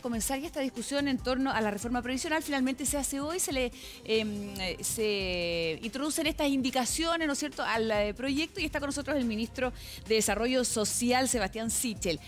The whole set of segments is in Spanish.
Comenzar esta discusión en torno a la reforma previsional. Finalmente se hace hoy, se le em, se introducen estas indicaciones, ¿no cierto?, al eh, proyecto y está con nosotros el ministro de Desarrollo Social, Sebastián Sichel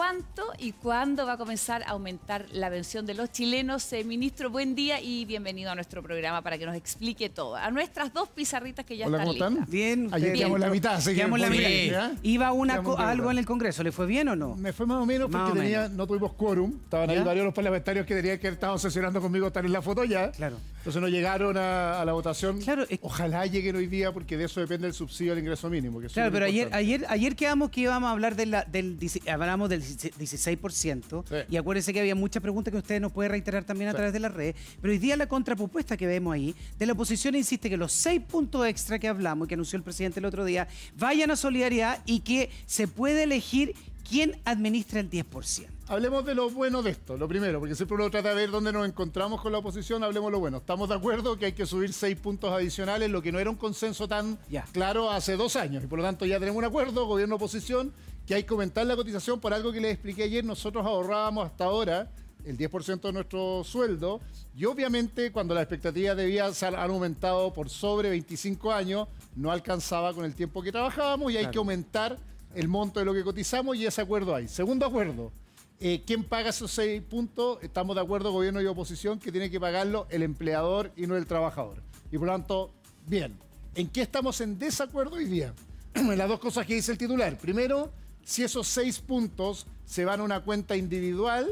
cuánto y cuándo va a comenzar a aumentar la pensión de los chilenos. Eh, ministro, buen día y bienvenido a nuestro programa para que nos explique todo. A nuestras dos pizarritas que ya Hola, están ¿cómo listas. Bien. Ayer quedamos la mitad. Así la mitad. ¿Ya? ¿Iba una co- bien, algo en el Congreso? ¿Le fue bien o no? Me fue más o menos Más porque o tenía- menos. no tuvimos quórum. Estaban ahí varios de los parlamentarios que tenían que haber estado sesionando conmigo, están en la foto ya. Claro. Entonces no llegaron a, a la votación. Claro, es- Ojalá lleguen hoy día porque de eso depende el subsidio al ingreso mínimo. Que Claro, pero ayer, ayer, ayer quedamos que íbamos a hablar de la, del, hablamos del 16%. Sí. Y acuérdense que había muchas preguntas que usted nos puede reiterar también a Sí. través de las redes. Pero hoy día la contrapropuesta que vemos ahí, de la oposición insiste que los seis puntos extra que hablamos y que anunció el presidente el otro día, vayan a solidaridad y que se puede elegir quién administra el 10%. Hablemos de lo bueno de esto, lo primero, porque siempre uno trata de ver dónde nos encontramos con la oposición, hablemos lo bueno. Estamos de acuerdo que hay que subir seis puntos adicionales, lo que no era un consenso tan Ya. claro hace dos años. Y por lo tanto ya tenemos un acuerdo, gobierno-oposición, que hay que aumentar la cotización por algo que les expliqué ayer. Nosotros ahorrábamos hasta ahora el 10% de nuestro sueldo y obviamente cuando las expectativas de vida se han aumentado por sobre 25 años, no alcanzaba con el tiempo que trabajábamos y hay que aumentar el monto de lo que cotizamos y ese acuerdo hay. Segundo acuerdo, eh, ¿quién paga esos seis puntos? Estamos de acuerdo, gobierno y oposición, que tiene que pagarlo el empleador y no el trabajador. Y por lo tanto, bien. ¿En qué estamos en desacuerdo hoy día? en las dos cosas que dice el titular. Primero, si esos seis puntos se van a una cuenta individual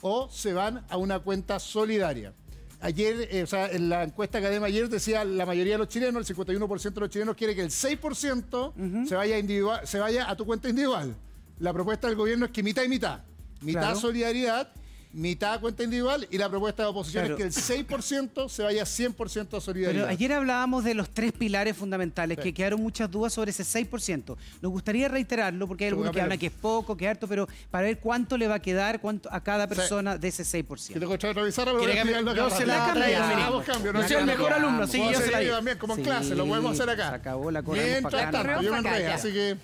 o se van a una cuenta solidaria. Ayer, eh, o sea, en la encuesta que dimos ayer decía la mayoría de los chilenos, el 51% de los chilenos quiere que el 6% se, vaya individual, se vaya a tu cuenta individual. La propuesta del gobierno es que mitad y mitad. Mitad Claro. solidaridad, mitad cuenta individual y la propuesta de oposición Claro. es que el 6% se vaya 100% a solidaridad. Pero ayer hablábamos de los tres pilares fundamentales, Sí. que quedaron muchas dudas sobre ese 6%. Nos gustaría reiterarlo, porque hay algunos que hablan que es poco, que es harto, pero para ver cuánto le va a quedar cuánto a cada Sí. persona de ese Que 6%. tengo que echar otra pizarra, pero voy a ¿Quiere que explicarlo yo se la traigo, cambio, no soy el mejor alumno, que Puedo yo se la digo. también, como en Sí, clase, lo podemos hacer acá. se acabó la corona Mientras tanto, yo me enredé, así que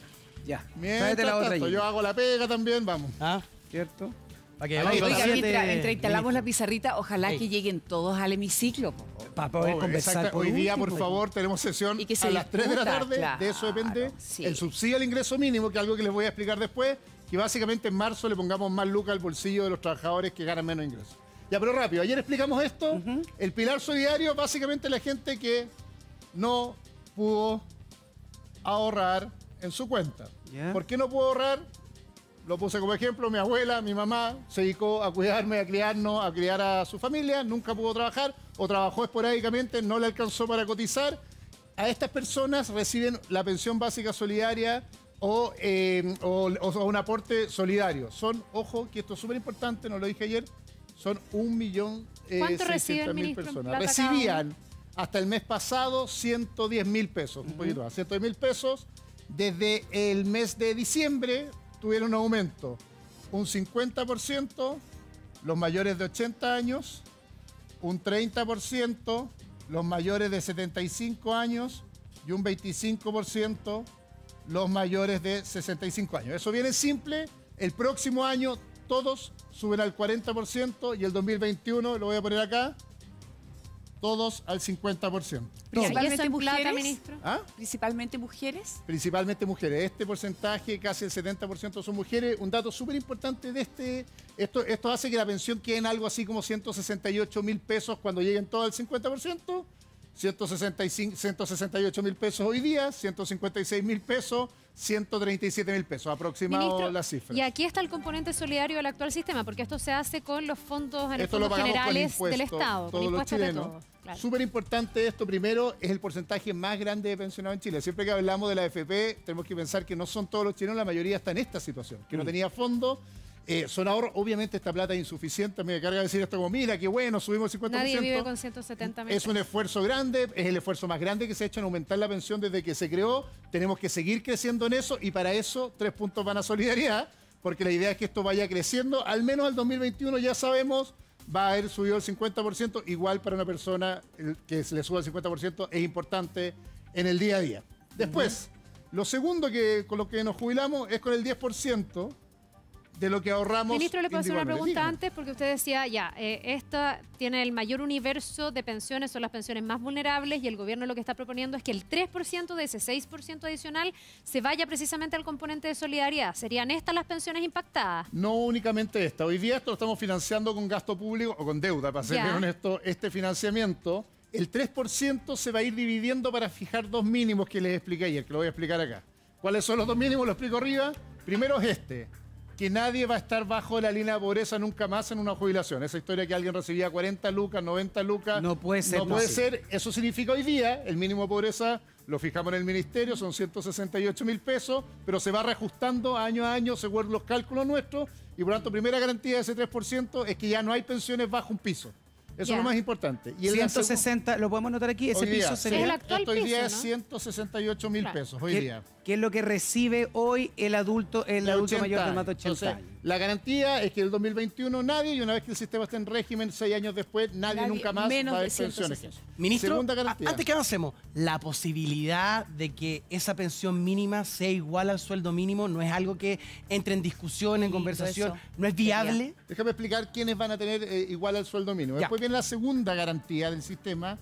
Ya, mientras tanto, yo hago la pega también, vamos. ¿Ah? ¿Cierto? Para que vamos a Oiga, mientras, mientras instalamos la pizarrita, ojalá Ey. que lleguen todos al hemiciclo. Para poder Oh, conversar por Hoy día, por favor, tenemos sesión Y que se a las 3 de la tarde. claro, de eso depende sí. el subsidio al ingreso mínimo, que es algo que les voy a explicar después, que básicamente en marzo le pongamos más lucas al bolsillo de los trabajadores que ganan menos ingresos. Ya, pero rápido, ayer explicamos esto. El pilar solidario, básicamente la gente que no pudo ahorrar en su cuenta. ¿Por qué no pudo ahorrar? Lo puse como ejemplo, mi abuela, mi mamá, se dedicó a cuidarme, a criarnos, a criar a su familia, nunca pudo trabajar o trabajó esporádicamente, no le alcanzó para cotizar. A estas personas reciben la pensión básica solidaria o, eh, o- o un aporte solidario. Son, ojo, que esto es súper importante, no lo dije ayer, son un millón eh, ¿Cuánto reciben, seiscientas mil personas. Recibían hasta el mes pasado 110 mil pesos, un poquito más, 110 mil pesos. Desde el mes de diciembre tuvieron un aumento, un 50% los mayores de 80 años, un 30% los mayores de 75 años. Y un 25% los mayores de 65 años. Eso viene simple, el próximo año todos suben al 40% y el 2021, lo voy a poner acá, todos al 50%. ¿Y eso Principalmente en plata, mujeres. ministro? ¿Ah? Principalmente mujeres. principalmente mujeres. Este porcentaje, casi el 70% son mujeres. Un dato súper importante de este, esto, esto hace que la pensión quede en algo así como 168 mil pesos cuando lleguen todos al 50%. 165, 168 mil pesos hoy día, 156 mil pesos, 137 mil pesos, aproximado Ministro, la cifra. Y aquí está el componente solidario del actual sistema, porque esto se hace con los fondos, en Esto generales del Estado, todos los chilenos. claro. Súper importante esto, primero, es el porcentaje más grande de pensionados en Chile. Siempre que hablamos de la AFP, tenemos que pensar que no son todos los chilenos, la mayoría está en esta situación, que no Mm. tenía fondos. Eh, son ahorros, obviamente esta plata es insuficiente, me carga decir esto como, mira, qué bueno, subimos el 50%. Nadie vive con 170 mil Es un esfuerzo grande, es el esfuerzo más grande que se ha hecho en aumentar la pensión desde que se creó. Tenemos que seguir creciendo en eso y para eso tres puntos van a solidaridad, porque la idea es que esto vaya creciendo. Al menos al 2021 ya sabemos, va a haber subido el 50%, igual para una persona que se le suba el 50% es importante en el día a día. Después, lo segundo que con lo que nos jubilamos es con el 10%, de lo que ahorramos. Ministro, le puedo hacer una pregunta Dígame. antes porque usted decía, ya, eh, esta tiene el mayor universo de pensiones, son las pensiones más vulnerables y el gobierno lo que está proponiendo es que el 3% de ese 6% adicional se vaya precisamente al componente de solidaridad. ¿Serían estas las pensiones impactadas? No únicamente esta. Hoy día esto lo estamos financiando con gasto público o con deuda, para ser honesto. Este financiamiento, el 3% se va a ir dividiendo para fijar dos mínimos que les expliqué ayer, que lo voy a explicar acá. ¿Cuáles son los dos mínimos? Lo explico arriba. Primero es este, que nadie va a estar bajo la línea de pobreza nunca más en una jubilación. Esa historia que alguien recibía 40 lucas, 90 lucas. No puede ser, No puede ser. Eso significa hoy día, el mínimo de pobreza lo fijamos en el ministerio, son 168 mil pesos, pero se va reajustando año a año según los cálculos nuestros. Y por lo tanto, primera garantía de ese 3% es que ya no hay pensiones bajo un piso. Eso Ya. es lo más importante. Y en la segu- 160, lo podemos notar aquí, ese hoy día, piso sí, sería... Es el actual esto hoy día piso, es ¿no? 168 mil Claro. pesos, hoy ¿Qué, día. qué es lo que recibe hoy el adulto, el de adulto 80 mayor de más de años. 80 Entonces, años? La garantía es que el 2021 nadie, y una vez que el sistema esté en régimen, seis años después, nadie, Nadie, nunca más menos va a de ver pensiones. 160. Ministro, Segunda a- garantía. antes que avancemos, la posibilidad de que esa pensión mínima sea igual al sueldo mínimo no es algo que entre en discusión, en Sí, conversación, no es viable. Déjame explicar quiénes van a tener eh, igual al sueldo mínimo. Ya. Después viene la segunda garantía del sistema,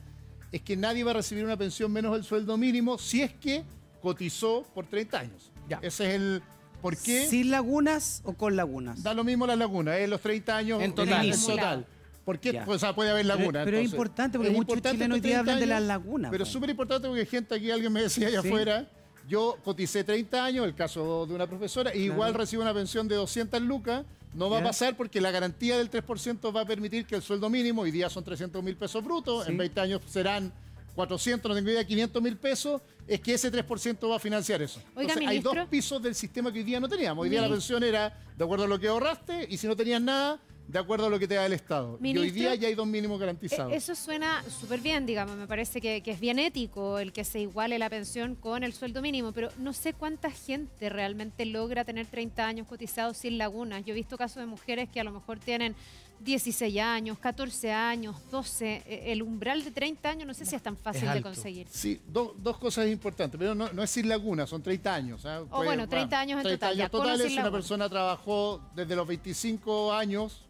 es que nadie va a recibir una pensión menos del sueldo mínimo si es que cotizó por 30 años. Ya. Ese es el por qué. ¿Sin lagunas o con lagunas? Da lo mismo la laguna, ¿eh? los 30 años En total. en total. ¿Por qué? Ya. Pues, o sea, puede haber laguna. pero es importante porque Es muchos chilenos hoy día 30 hablan de las lagunas, Pero es súper importante porque gente aquí, alguien me decía allá Sí. afuera, yo coticé 30 años, el caso de una profesora, e igual Claro. recibo una pensión de 200 lucas. No va Ya. a pasar porque la garantía del 3% va a permitir que el sueldo mínimo, hoy día son 300 mil pesos brutos, Sí. en 20 años serán 400, no tengo idea, 500 mil pesos, es que ese 3% va a financiar eso. Oiga, Entonces, hay dos pisos del sistema que hoy día no teníamos. Hoy día la pensión era de acuerdo a lo que ahorraste y si no tenías nada, de acuerdo a lo que te da el Estado. y hoy día ya hay dos mínimos garantizados. Eh, Eso suena súper bien, digamos, me parece que, que es bien ético el que se iguale la pensión con el sueldo mínimo, pero no sé cuánta gente realmente logra tener 30 años cotizados sin lagunas. Yo he visto casos de mujeres que a lo mejor tienen 16 años, 14 años, 12, eh, el umbral de 30 años no sé si es tan fácil de alto. conseguir. Sí, do- dos cosas importantes, pero no, no es sin laguna, son 30 años. ¿ah? Oh, bueno, 30 años en 30 total, años o totales, sin una laguna. persona trabajó desde los 25 años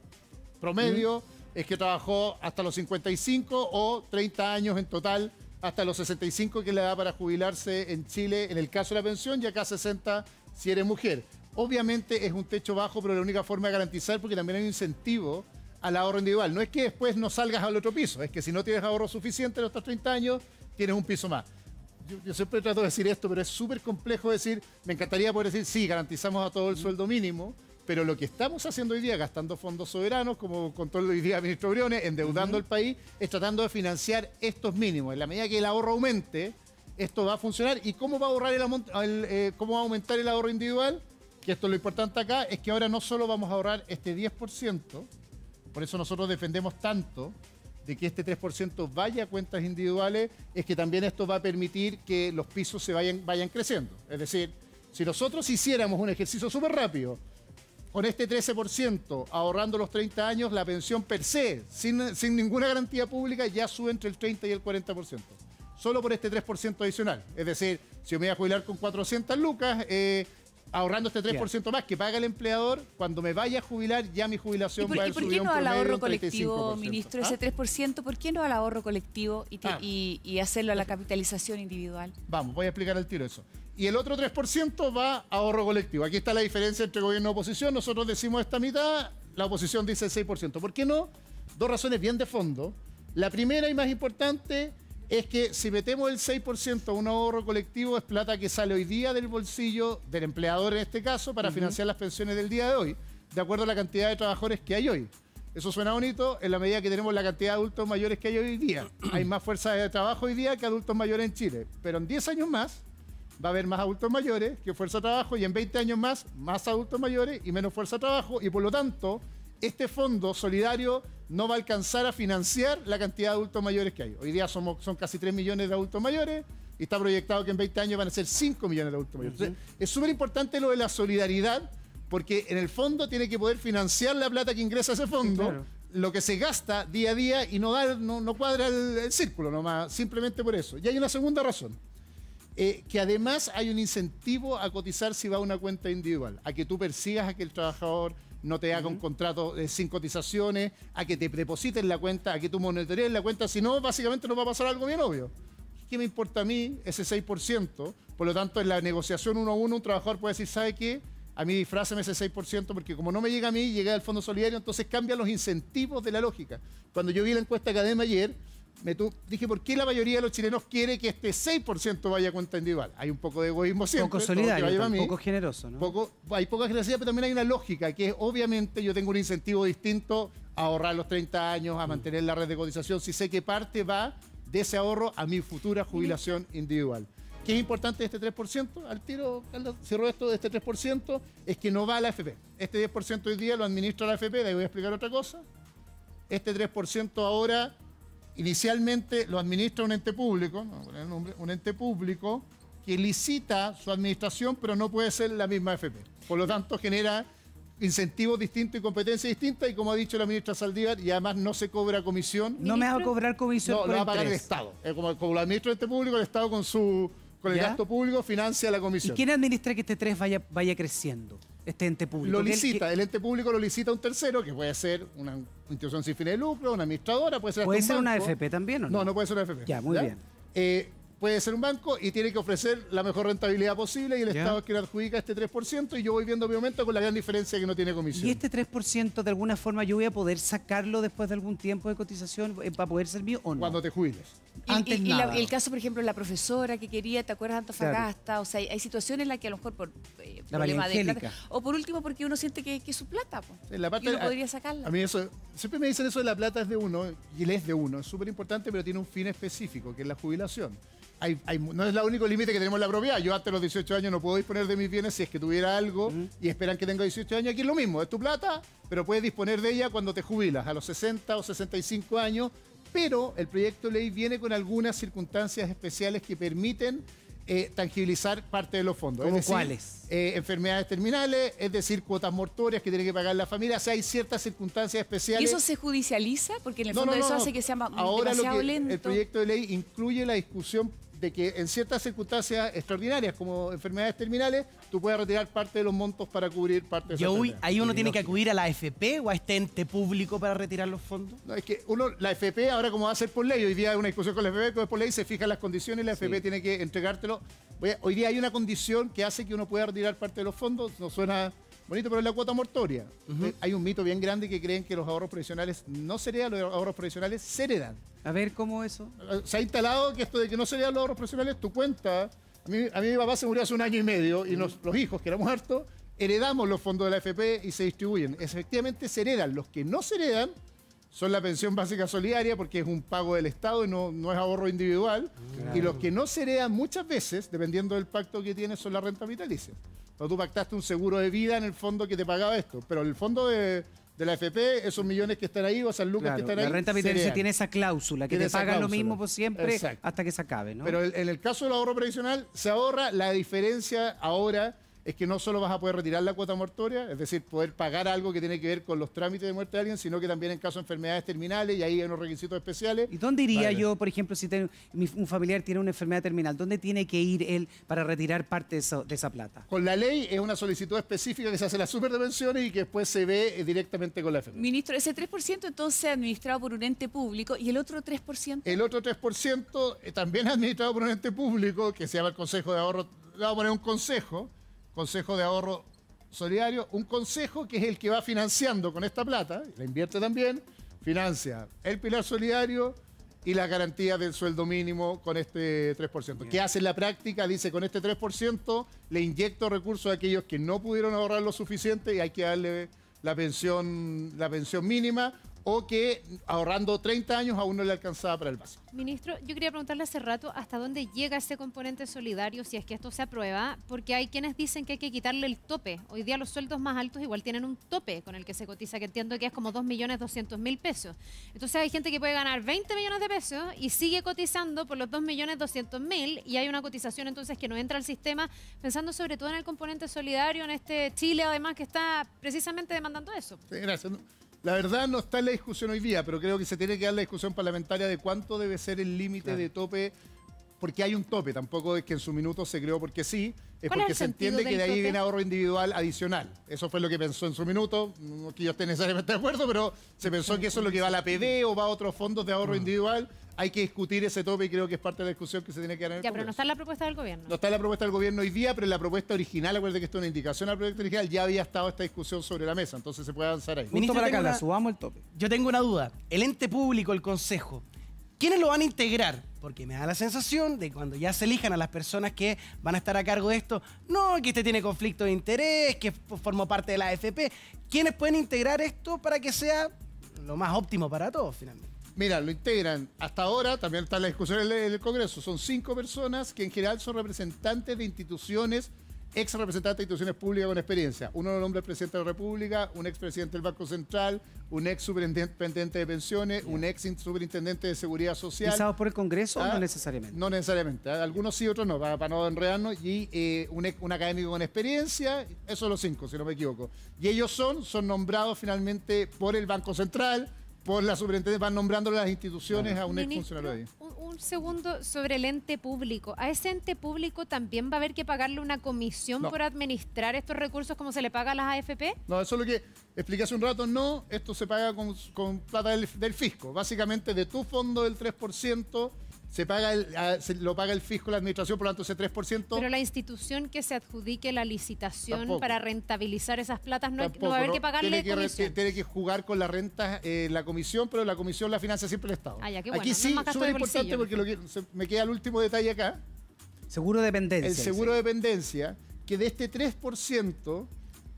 promedio, es que trabajó hasta los 55 o 30 años en total hasta los 65 que le da para jubilarse en Chile en el caso de la pensión y acá 60 si eres mujer. Obviamente es un techo bajo, pero la única forma de garantizar porque también hay un incentivo al ahorro individual. No es que después no salgas al otro piso, es que si no tienes ahorro suficiente en estos 30 años, tienes un piso más. Yo, yo siempre trato de decir esto, pero es súper complejo decir, me encantaría poder decir, sí, garantizamos a todo el sueldo mínimo, pero lo que estamos haciendo hoy día, gastando fondos soberanos, como contó hoy día el ministro Briones, endeudando el país, es tratando de financiar estos mínimos. En la medida que el ahorro aumente, esto va a funcionar. ¿Y cómo va a, ahorrar el, eh, cómo va a aumentar el ahorro individual? Que esto es lo importante acá, es que ahora no solo vamos a ahorrar este 10%, por eso nosotros defendemos tanto de que este 3% vaya a cuentas individuales, es que también esto va a permitir que los pisos se vayan, vayan creciendo. Es decir, si nosotros hiciéramos un ejercicio súper rápido, con este 13% ahorrando los 30 años, la pensión per se, sin, sin ninguna garantía pública, ya sube entre el 30 y el 40%. Solo por este 3% adicional. Es decir, si yo me voy a jubilar con 400 lucas, eh, ahorrando este 3% más que paga el empleador, cuando me vaya a jubilar, ya mi ¿Y jubilación por, va a y haber por qué no al ahorro colectivo, 35%? ministro? ¿Ah? Ese 3%, ¿por qué no al ahorro colectivo y, te- Ah. y- y hacerlo a la capitalización individual? Vamos, voy a explicar al tiro eso. Y el otro 3% va a ahorro colectivo. Aquí está la diferencia entre gobierno y oposición. Nosotros decimos esta mitad, la oposición dice el 6%. ¿Por qué no? Dos razones bien de fondo. La primera y más importante es que si metemos el 6% a un ahorro colectivo es plata que sale hoy día del bolsillo del empleador en este caso para financiar las pensiones del día de hoy, de acuerdo a la cantidad de trabajadores que hay hoy. Eso suena bonito en la medida que tenemos la cantidad de adultos mayores que hay hoy día. Hay más fuerza de trabajo hoy día que adultos mayores en Chile. Pero en 10 años más va a haber más adultos mayores que fuerza de trabajo y en 20 años más más adultos mayores y menos fuerza de trabajo y por lo tanto este fondo solidario no va a alcanzar a financiar la cantidad de adultos mayores que hay. Hoy día somos, son casi 3 millones de adultos mayores y está proyectado que en 20 años van a ser 5 millones de adultos mayores. Entonces, es súper importante lo de la solidaridad porque en el fondo tiene que poder financiar la plata que ingresa a ese fondo claro. lo que se gasta día a día y no, da, no, no cuadra el, el círculo nomás, simplemente por eso. Y hay una segunda razón. eh, que además hay un incentivo a cotizar si va a una cuenta individual, a que tú persigas a que el trabajador no te haga un contrato eh, sin cotizaciones, a que te depositen la cuenta, a que tú monitorees la cuenta, si no, básicamente nos va a pasar algo bien obvio. ¿Qué me importa a mí ese 6%? Por lo tanto, en la negociación uno a uno, un trabajador puede decir, ¿sabe qué? A mí disfrázame ese 6% porque como no me llega a mí, llega al Fondo Solidario, entonces cambian los incentivos de la lógica. Cuando yo vi la encuesta académica ayer, me tu- dije, ¿por qué la mayoría de los chilenos quiere que este 6% vaya a cuenta individual? Hay un poco de egoísmo siempre. Poco solidario, mí. poco generoso, ¿no? Poco- hay poca generosidad, pero también hay una lógica, que es obviamente yo tengo un incentivo distinto a ahorrar los 30 años, a mantener la red de cotización, si sé que parte va de ese ahorro a mi futura jubilación individual. ¿Qué es importante de este 3%? Al tiro, Carlos, cierro esto de este 3%, es que no va a la AFP. Este 10% hoy día lo administra la AFP, de ahí voy a explicar otra cosa. Este 3% ahora, inicialmente lo administra un ente público, no voy a poner el nombre, un ente público que licita su administración, pero no puede ser la misma AFP. Por lo tanto, genera incentivos distintos y competencias distintas, y como ha dicho la ministra Saldívar, y además no se cobra comisión. No me va a cobrar comisión No, por lo va a pagar el. Estado. Eh, como, como lo administra el ente público, el Estado con su con el ¿Ya? gasto público financia la ¿Y comisión. quién administra que este 3 vaya, vaya creciendo? Este ente público. Lo ¿Qué- licita, el ente público lo licita a un tercero, que puede ser una institución sin fines de lucro, una administradora, puede ser hasta ¿Puede un ser una. AFP también o no? No, no puede ser una AFP. Ya, muy bien. Eh, puede ser un banco y tiene que ofrecer la mejor rentabilidad posible y el Ya. Estado es quien adjudica este 3% y yo voy viendo mi aumento con la gran diferencia que no tiene comisión. ¿Y este 3% de alguna forma yo voy a poder sacarlo después de algún tiempo de cotización eh, para poder ser mío o no? Cuando te jubiles. Y- Antes y, y la- nada. el caso, por ejemplo, de la profesora que quería, ¿te acuerdas de Antofagasta? O sea, hay, hay situaciones en las que a lo mejor por eh, problema de plata, o por último porque uno siente que, que es su plata, po. En la parte- y uno a- podría sacarla. A mí eso, siempre me dicen eso de la plata es de uno y él es de uno, es súper importante, pero tiene un fin específico, que es la jubilación. Hay- hay- no es el único límite que tenemos en la propiedad. Yo antes de los 18 años no puedo disponer de mis bienes si es que tuviera algo y esperan que tenga 18 años. Aquí es lo mismo, es tu plata, pero puedes disponer de ella cuando te jubilas, a los 60 o 65 años. Pero el proyecto de ley viene con algunas circunstancias especiales que permiten eh, tangibilizar parte de los fondos. ¿Cómo Es decir, cuáles? eh, enfermedades terminales, es decir, cuotas mortuorias que tiene que pagar la familia. O sea, hay ciertas circunstancias ¿Y especiales. eso se judicializa? Porque en el No, fondo no, no, eso no. hace que sea ma- Ahora lo demasiado que lento. el proyecto de ley incluye la discusión de que en ciertas circunstancias extraordinarias, como enfermedades terminales, tú puedes retirar parte de los montos para cubrir parte de Y esa hoy- enfermedad. ahí uno Sí, tiene que acudir a la AFP o a este ente público para retirar los fondos. No, es que uno, la FP, ahora como va a ser por ley, hoy día hay una discusión con la FP, pero por ley se fijan las condiciones y la FP tiene que entregártelo. Hoy día hay una condición que hace que uno pueda retirar parte de los fondos, no suena bonito, pero es la cuota mortoria. Eh, Hay un mito bien grande que creen que los ahorros previsionales no se heredan, los ahorros previsionales se heredan. A ver, ¿cómo eso? se ha instalado que esto de que no se heredan los ahorros profesionales, tu cuenta. A mí, a mi papá se murió hace un año y medio y los hijos, que éramos hartos, heredamos los fondos de la FP y se distribuyen. Efectivamente se heredan. Los que no se heredan son la pensión básica solidaria porque es un pago del Estado y no, no es ahorro individual. Y los que no se heredan muchas veces, dependiendo del pacto que tienes, son la renta vitalicia. Cuando tú pactaste un seguro de vida en el fondo que te pagaba esto, pero el fondo de, de la FP, esos millones que están ahí o esas lucas Claro, que están ahí. la renta vitalicia tiene esa cláusula, que te pagan lo mismo por siempre Exacto. hasta que se acabe, ¿no? Pero el- en el caso del ahorro previsional, se ahorra. La diferencia ahora es que no solo vas a poder retirar la cuota mortoria, es decir, poder pagar algo que tiene que ver con los trámites de muerte de alguien, sino que también en caso de enfermedades terminales y ahí hay unos requisitos especiales. ¿Y dónde iría Vale. yo, por ejemplo, si tengo- mi- un familiar tiene una enfermedad terminal? ¿Dónde tiene que ir él para retirar parte de, eso- de esa plata? Con la ley es una solicitud específica que se hace en las superdimensiones y que después se ve eh, directamente con la FP. Ministro, ese 3% entonces administrado por un ente público y el otro 3%. El otro 3% eh, también administrado por un ente público que se llama el Consejo de Ahorro. Le vamos a poner un consejo, Consejo de Ahorro Solidario, un consejo que es el que va financiando con esta plata, la invierte también, financia el pilar solidario y la garantía del sueldo mínimo con este 3%. ¿Qué hace en la práctica? Dice, con este 3% le inyecto recursos a aquellos que no pudieron ahorrar lo suficiente y hay que darle la pensión, la pensión mínima o que ahorrando 30 años aún no le alcanzaba para el básico. Ministro, yo quería preguntarle hace rato hasta dónde llega ese componente solidario si es que esto se aprueba, porque hay quienes dicen que hay que quitarle el tope. Hoy día los sueldos más altos igual tienen un tope con el que se cotiza, que entiendo que es como 2.200.000 pesos. Entonces hay gente que puede ganar 20 millones de pesos y sigue cotizando por los 2.200.000 y hay una cotización entonces que no entra al sistema, pensando sobre todo en el componente solidario, en este Chile además que está precisamente demandando eso. Sí, gracias. La verdad no está en la discusión hoy día, pero creo que se tiene que dar la discusión parlamentaria de cuánto debe ser el límite de tope porque hay un tope, tampoco es que en su minuto se creó porque sí, es ¿Cuál es porque se entiende que de ahí tope? viene ahorro individual adicional. Eso fue lo que pensó en su minuto, no que yo esté necesariamente de acuerdo, pero se pensó que eso es lo que va a la PD o va a otros fondos de Mm. ahorro individual. Hay que discutir ese tope y creo que es parte de la discusión que se tiene que dar en el Ya, pero no está en la propuesta del gobierno. No está en la propuesta del gobierno hoy día, pero en la propuesta original, acuérdate que esto es una indicación al proyecto original, ya había estado esta discusión sobre la mesa, entonces se puede avanzar ahí. Justo Ministro, para tengo acá, la una- subamos el tope. Yo tengo una duda. El ente público, el consejo, ¿quiénes lo van a integrar? Porque me da la sensación de cuando ya se elijan a las personas que van a estar a cargo de esto, no, que este tiene conflicto de interés, que f- formó parte de la AFP. ¿Quiénes pueden integrar esto para que sea lo más óptimo para todos, finalmente? Mira, lo integran. Hasta ahora, también está en la discusión en el, en el Congreso, son cinco personas que en general son representantes de instituciones, ex representantes de instituciones públicas con experiencia. Uno lo nombra el presidente de la República, un ex presidente del Banco Central, un ex superintendente de pensiones, un ex in- superintendente de seguridad social. ¿Pisados por el Congreso o Ah, no necesariamente? No necesariamente. ¿ah? Algunos sí, otros no, para, para no enredarnos. Y eh, un, ex- un académico con experiencia, esos son los cinco, si no me equivoco. Y ellos son, son nombrados finalmente por el Banco Central, por la superintendencia, van nombrando las instituciones a un ex Ministro, funcionario ahí. un, un segundo sobre el ente público. ¿A ese ente público también va a haber que pagarle una comisión No. por administrar estos recursos como se le paga a las AFP? No, eso es lo que expliqué hace un rato. No, esto se paga con, con plata del, del fisco. Básicamente, de tu fondo del 3%, se paga el, a- se lo paga el fisco, la administración, por lo tanto, ese 3%. Pero la institución que se adjudique la licitación Tampoco. para rentabilizar esas platas no, Tampoco, va a haber ¿no? que pagarle tiene que, comisión. tiene que jugar con la renta eh, la comisión, pero la comisión la financia siempre el Estado. Ah, ya, qué bueno, Aquí no es sí, súper importante porque lo que, se- me queda el último detalle acá. Seguro de dependencia. El seguro de dependencia, que de este 3%,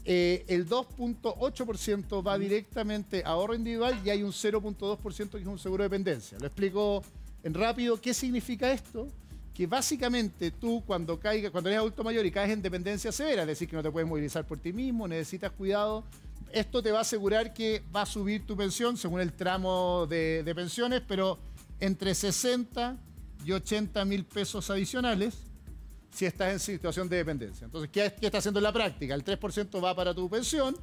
eh, el 2.8% Mm. va directamente a ahorro individual y hay un 0.2% que es un seguro de dependencia. Lo explico en rápido. ¿Qué significa esto? Que básicamente tú cuando caigas, cuando eres adulto mayor y caes en dependencia severa, es decir, que no te puedes movilizar por ti mismo, necesitas cuidado, esto te va a asegurar que va a subir tu pensión según el tramo de, de pensiones, pero entre 60 y 80 mil pesos adicionales si estás en situación de dependencia. Entonces, ¿qué, qué está haciendo en la práctica? El 3% va para tu pensión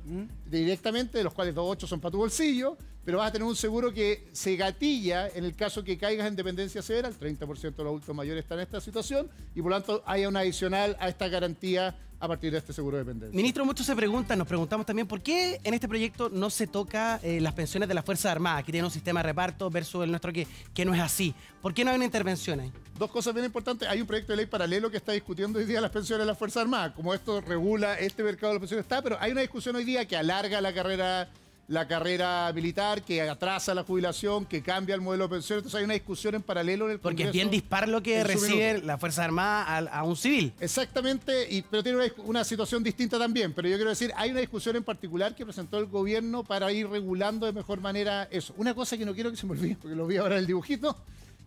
directamente, de los cuales 2.8 son para tu bolsillo, pero vas a tener un seguro que se gatilla en el caso que caigas en dependencia severa, el 30% de los adultos mayores están en esta situación, y por lo tanto hay una adicional a esta garantía a partir de este seguro de dependencia. Ministro, muchos se preguntan, nos preguntamos también por qué en este proyecto no se toca eh, las pensiones de las Fuerzas Armadas, que tienen un sistema de reparto versus el nuestro que, que no es así. ¿Por qué no hay una intervención ahí? Dos cosas bien importantes. Hay un proyecto de ley paralelo que está discutiendo hoy día las pensiones de las Fuerzas Armadas. Como esto regula este mercado de las pensiones, está, pero hay una discusión hoy día que alarga la carrera, la carrera militar, que atrasa la jubilación, que cambia el modelo de pensiones. Entonces hay una discusión en paralelo en el Porque es Congreso bien dispar lo que recibe la Fuerza Armada a, a un civil. Exactamente, y, pero tiene una, una situación distinta también. Pero yo quiero decir, hay una discusión en particular que presentó el gobierno para ir regulando de mejor manera eso. Una cosa que no quiero que se me olvide, porque lo vi ahora en el dibujito,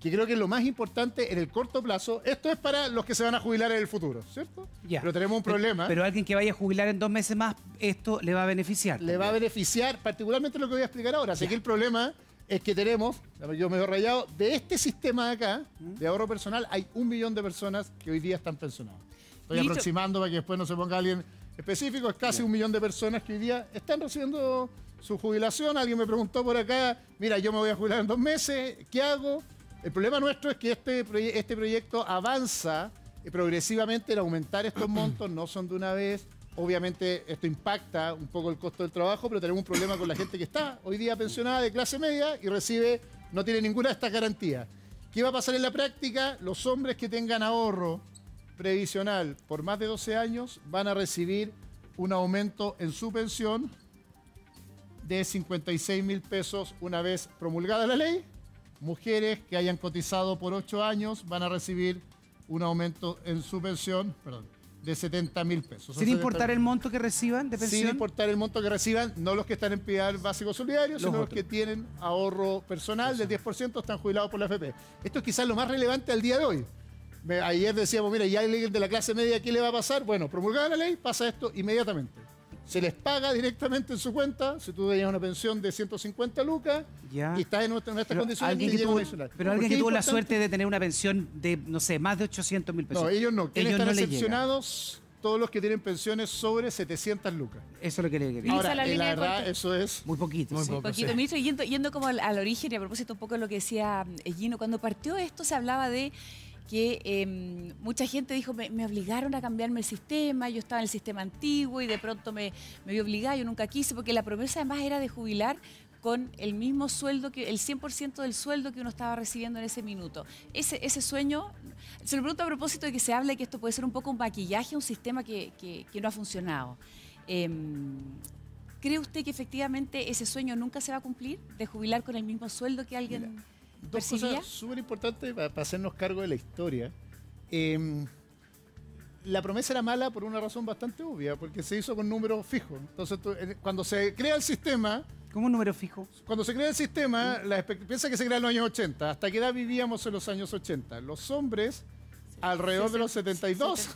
que creo que es lo más importante en el corto plazo. Esto es para los que se van a jubilar en el futuro, ¿cierto? Ya. Pero tenemos un problema. Pero alguien que vaya a jubilar en dos meses más, esto le va a beneficiar. le va a beneficiar, particularmente lo que voy a explicar ahora. Así que el problema es que tenemos, yo me he rayado, de este sistema de acá, de ahorro personal, hay un millón de personas que hoy día están pensionadas. Estoy Listo. aproximando para que después no se ponga alguien específico, es casi un millón de personas que hoy día están recibiendo su jubilación. Alguien me preguntó por acá, mira, yo me voy a jubilar en dos meses, ¿qué hago? El problema nuestro es que este, este proyecto avanza progresivamente en aumentar estos montos, no son de una vez. Obviamente esto impacta un poco el costo del trabajo, pero tenemos un problema con la gente que está hoy día pensionada de clase media y recibe, no tiene ninguna de estas garantías. ¿Qué va a pasar en la práctica? Los hombres que tengan ahorro previsional por más de 12 años van a recibir un aumento en su pensión de 56 mil pesos una vez promulgada la ley. Mujeres que hayan cotizado por 8 años van a recibir un aumento en su pensión perdón, de 70 mil pesos. Sin importar el monto que reciban de Sin pensión. importar el monto que reciban, no los que están en pilar básico solidario, Los sino los que tienen ahorro personal del 10% están jubilados por la AFP. Esto es quizás lo más relevante al día de hoy. Me- ayer decíamos, mira, ya alguien de la clase media, ¿qué le va a pasar? Bueno, promulgada la ley, pasa esto inmediatamente. Se les paga directamente en su cuenta, si tú tenías una pensión de 150 lucas Ya. y estás en, nuestra- en estas Pero condiciones, alguien que tuvo, pero ¿Por alguien que tuvo la suerte de tener una pensión de, no sé, más de 800 mil pesos. No, ellos no. ¿Quiénes Ellos están no excepcionados? Todos los que tienen pensiones sobre 700 lucas. Eso es lo que le quería. Ahora, la eh, línea la de verdad, eso es Muy poquito. Muy sí. poco. Poquito, sí. ministro, yendo, yendo como al, al origen y a propósito un poco de lo que decía eh, Gino, cuando partió esto se hablaba de que em, mucha gente dijo, me, obligaron a cambiarme el sistema, yo estaba en el sistema antiguo y de pronto me, me vi obligada, yo nunca quise, porque la promesa además era de jubilar con el mismo sueldo, que el 100% del sueldo que uno estaba recibiendo en ese minuto. Ese, ese sueño, se lo pregunto a propósito de que se habla de que esto puede ser un poco un maquillaje, un sistema que, que- que no ha funcionado. Em, ¿Cree usted que efectivamente ese sueño nunca se va a cumplir, de jubilar con el mismo sueldo que alguien Dos percibía? cosas súper importantes para, para hacernos cargo de la historia. Eh, la promesa era mala por una razón bastante obvia, porque se hizo con números fijos. Entonces, tú, cuando se crea el sistema, Como un número fijo. cuando se crea el sistema, la piensa que se crea en los años 80. ¿Hasta qué edad vivíamos en los años 80? Los hombres alrededor de los 72,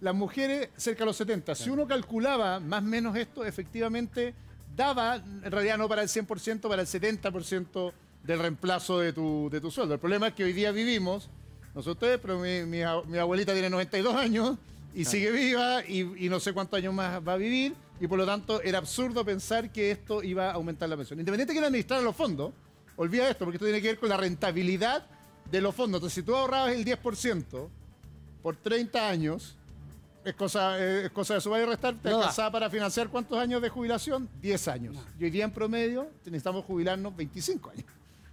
las mujeres cerca de los 70. Si uno calculaba más o menos esto, efectivamente daba, en realidad no para el 100%, para el 70% del reemplazo de tu, de tu sueldo. El problema es que hoy día vivimos, no sé ustedes, pero mi, mi abuelita tiene 92 años y sigue viva y, y no sé cuántos años más va a vivir y por lo tanto era absurdo pensar que esto iba a aumentar la pensión. Independiente de que le administraran los fondos, olvida esto porque esto tiene que ver con la rentabilidad de los fondos. Entonces, si tú ahorrabas el 10% por 30 años, es cosa, es cosa de sumar y restar, te No alcanzaba para financiar cuántos años de jubilación? 10 años. Y hoy día en promedio necesitamos jubilarnos 25 años.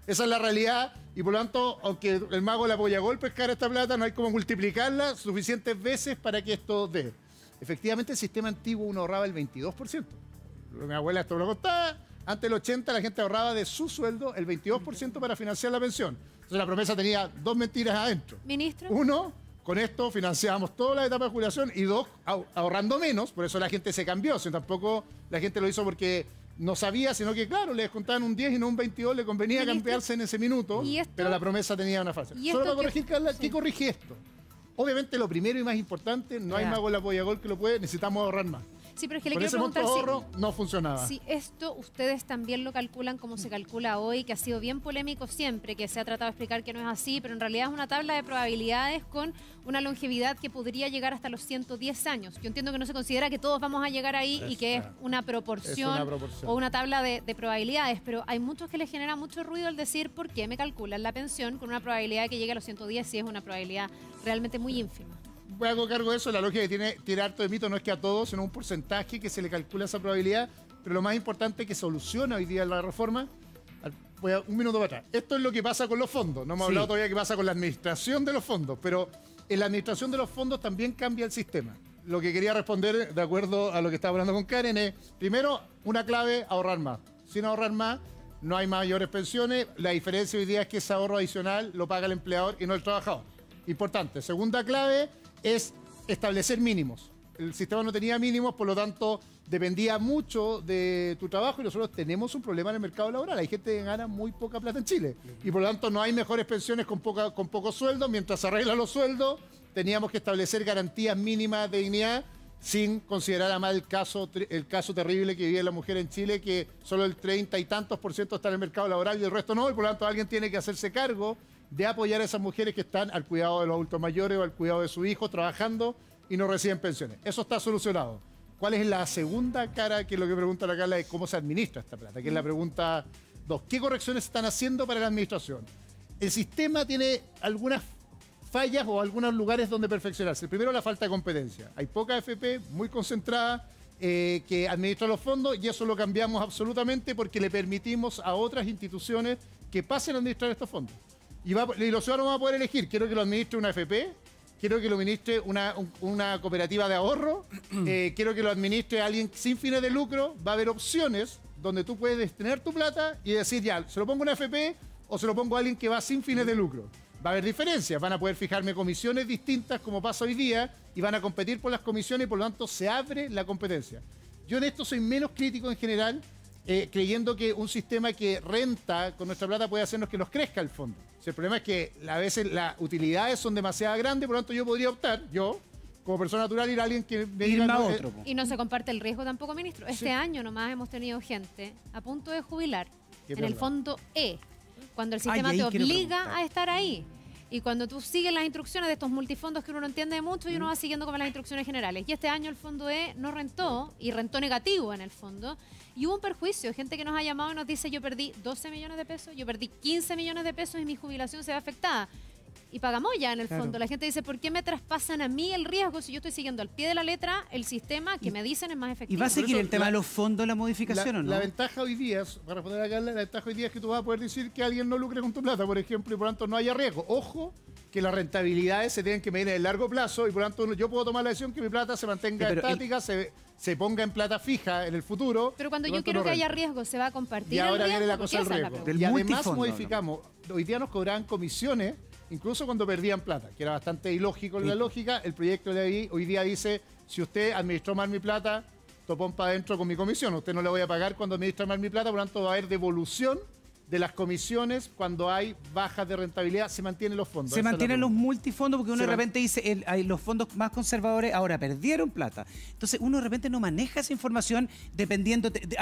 Esa es la realidad y por lo tanto, aunque el mago le apoya golpes cara esta plata, no hay como multiplicarla suficientes veces para que esto dé. Efectivamente, el sistema antiguo uno ahorraba el 22%. Mi abuela esto lo contaba. Antes del 80 la gente ahorraba de su sueldo el 22% para financiar la pensión. Entonces la promesa tenía dos mentiras adentro. Ministro. Uno, con esto financiábamos toda la etapa de jubilación y dos, ahor- ahorrando menos, por eso la gente se cambió, si tampoco la gente lo hizo porque no sabía, sino que claro, le descontaban un 10 y no un 22, le convenía cambiarse en ese minuto, pero la promesa tenía una fase. ¿Y Solo para qué- corregir, Carla, sí. ¿qué corrige esto? Obviamente lo primero y más importante, no hay mago en la polla gol que lo puede, necesitamos ahorrar más. Sí, pero es que le Con quiero ese monto de ahorro no funcionaba. Si esto ustedes también lo calculan como se calcula hoy, que ha sido bien polémico siempre, que se ha tratado de explicar que no es así, pero en realidad es una tabla de probabilidades con una longevidad que podría llegar hasta los 110 años. Yo entiendo que no se considera que todos vamos a llegar ahí y que es una proporción, Es una proporción. o una tabla de, de probabilidades, pero hay muchos que les genera mucho ruido al decir por qué me calculan la pensión con una probabilidad de que llegue a los 110 si es una probabilidad realmente muy ínfima. Voy a hago cargo de eso. La lógica que tiene, tiene harto de mito no es que a todos, sino un porcentaje que se le calcula esa probabilidad. Pero lo más importante que soluciona hoy día la reforma. Voy a, un minuto para atrás. Esto es lo que pasa con los fondos. No hemos Sí. hablado todavía qué pasa con la administración de los fondos. Pero en la administración de los fondos también cambia el sistema. Lo que quería responder, de acuerdo a lo que estaba hablando con Karen, es: primero, una clave, ahorrar más. Sin ahorrar más, no hay mayores pensiones. La diferencia hoy día es que ese ahorro adicional lo paga el empleador y no el trabajador. Importante. Segunda clave es establecer mínimos. El sistema no tenía mínimos, por lo tanto, dependía mucho de tu trabajo y nosotros tenemos un problema en el mercado laboral. Hay gente que gana muy poca plata en Chile y por lo tanto no hay mejores pensiones con, poca, con pocos sueldos. Mientras se arreglan los sueldos, teníamos que establecer garantías mínimas de dignidad sin considerar además el caso, el caso terrible que vive la mujer en Chile, que solo el 30 y tantos por ciento está en el mercado laboral y el resto no, y por lo tanto alguien tiene que hacerse cargo de apoyar a esas mujeres que están al cuidado de los adultos mayores o al cuidado de su hijo trabajando y no reciben pensiones. Eso está solucionado. ¿Cuál es la segunda cara, que es lo que pregunta la Carla, de cómo se administra esta plata? Que es la pregunta dos. ¿Qué correcciones están haciendo para la administración? El sistema tiene algunas fallas o algunos lugares donde perfeccionarse. Primero, la falta de competencia. Hay poca FP muy concentrada eh, que administra los fondos y eso lo cambiamos absolutamente porque le permitimos a otras instituciones que pasen a administrar estos fondos. Y, va- y los ciudadanos van a poder elegir, quiero que lo administre una FP, quiero que lo administre una, un- una cooperativa de ahorro, eh, quiero que lo administre alguien sin fines de lucro, va a haber opciones donde tú puedes tener tu plata y decir, ya, se lo pongo una FP o se lo pongo a alguien que va sin fines de lucro. Va a haber diferencias, van a poder fijarme comisiones distintas como pasa hoy día y van a competir por las comisiones y por lo tanto se abre la competencia. Yo en esto soy menos crítico en general, eh, creyendo que un sistema que renta con nuestra plata puede hacernos que nos crezca el fondo. Si el problema es que a veces las utilidades son demasiado grandes, por lo tanto yo podría optar, yo, como persona natural, ir a alguien que me Irme diga... a no, eh, otro. Y no se comparte el riesgo tampoco, ministro. Este Sí. año nomás hemos tenido gente a punto de jubilar Qué en el fondo E, cuando el sistema te obliga a estar ahí. Y cuando tú sigues las instrucciones de estos multifondos que uno no entiende mucho y uno va siguiendo como las instrucciones generales. Y este año el fondo E no rentó y rentó negativo en el fondo. Y hubo un perjuicio, gente que nos ha llamado y nos dice yo perdí 12 millones de pesos, yo perdí 15 millones de pesos y mi jubilación se ve afectada. Y pagamos ya en el Claro. fondo. La gente dice, ¿por qué me traspasan a mí el riesgo si yo estoy siguiendo al pie de la letra el sistema que me dicen es más ¿Y efectivo? va a seguir eso el tema la- de los fondos la La, modificación o no? la ventaja hoy día, es- para responder a Carla, la ventaja hoy día es que tú vas a poder decir que alguien no lucre con tu plata, por ejemplo, y por lo tanto no haya riesgo. Ojo, que las rentabilidades se tienen que medir en el largo plazo y por lo tanto yo puedo tomar la decisión que mi plata se mantenga Sí, el- estática, se, se ponga en plata fija en el futuro. Pero cuando yo quiero no que haya riesgo, ¿se va a compartir Y el ahora riesgo? viene la cosa del esa es la riesgo. Y además modificamos, hoy día nos cobraban comisiones, incluso cuando perdían plata, que era bastante ilógico en la lógica. El proyecto de ahí hoy día dice, si usted administró mal mi plata, topón para adentro con mi comisión. Usted no le voy a pagar cuando administra mal mi plata, por lo tanto va a haber devolución de las comisiones cuando hay bajas de rentabilidad, se mantienen los fondos. Se mantienen los multifondos porque uno Se de repente dice, el- hay los fondos más conservadores ahora perdieron plata. Entonces uno de repente no maneja esa información dependiendo, de- de-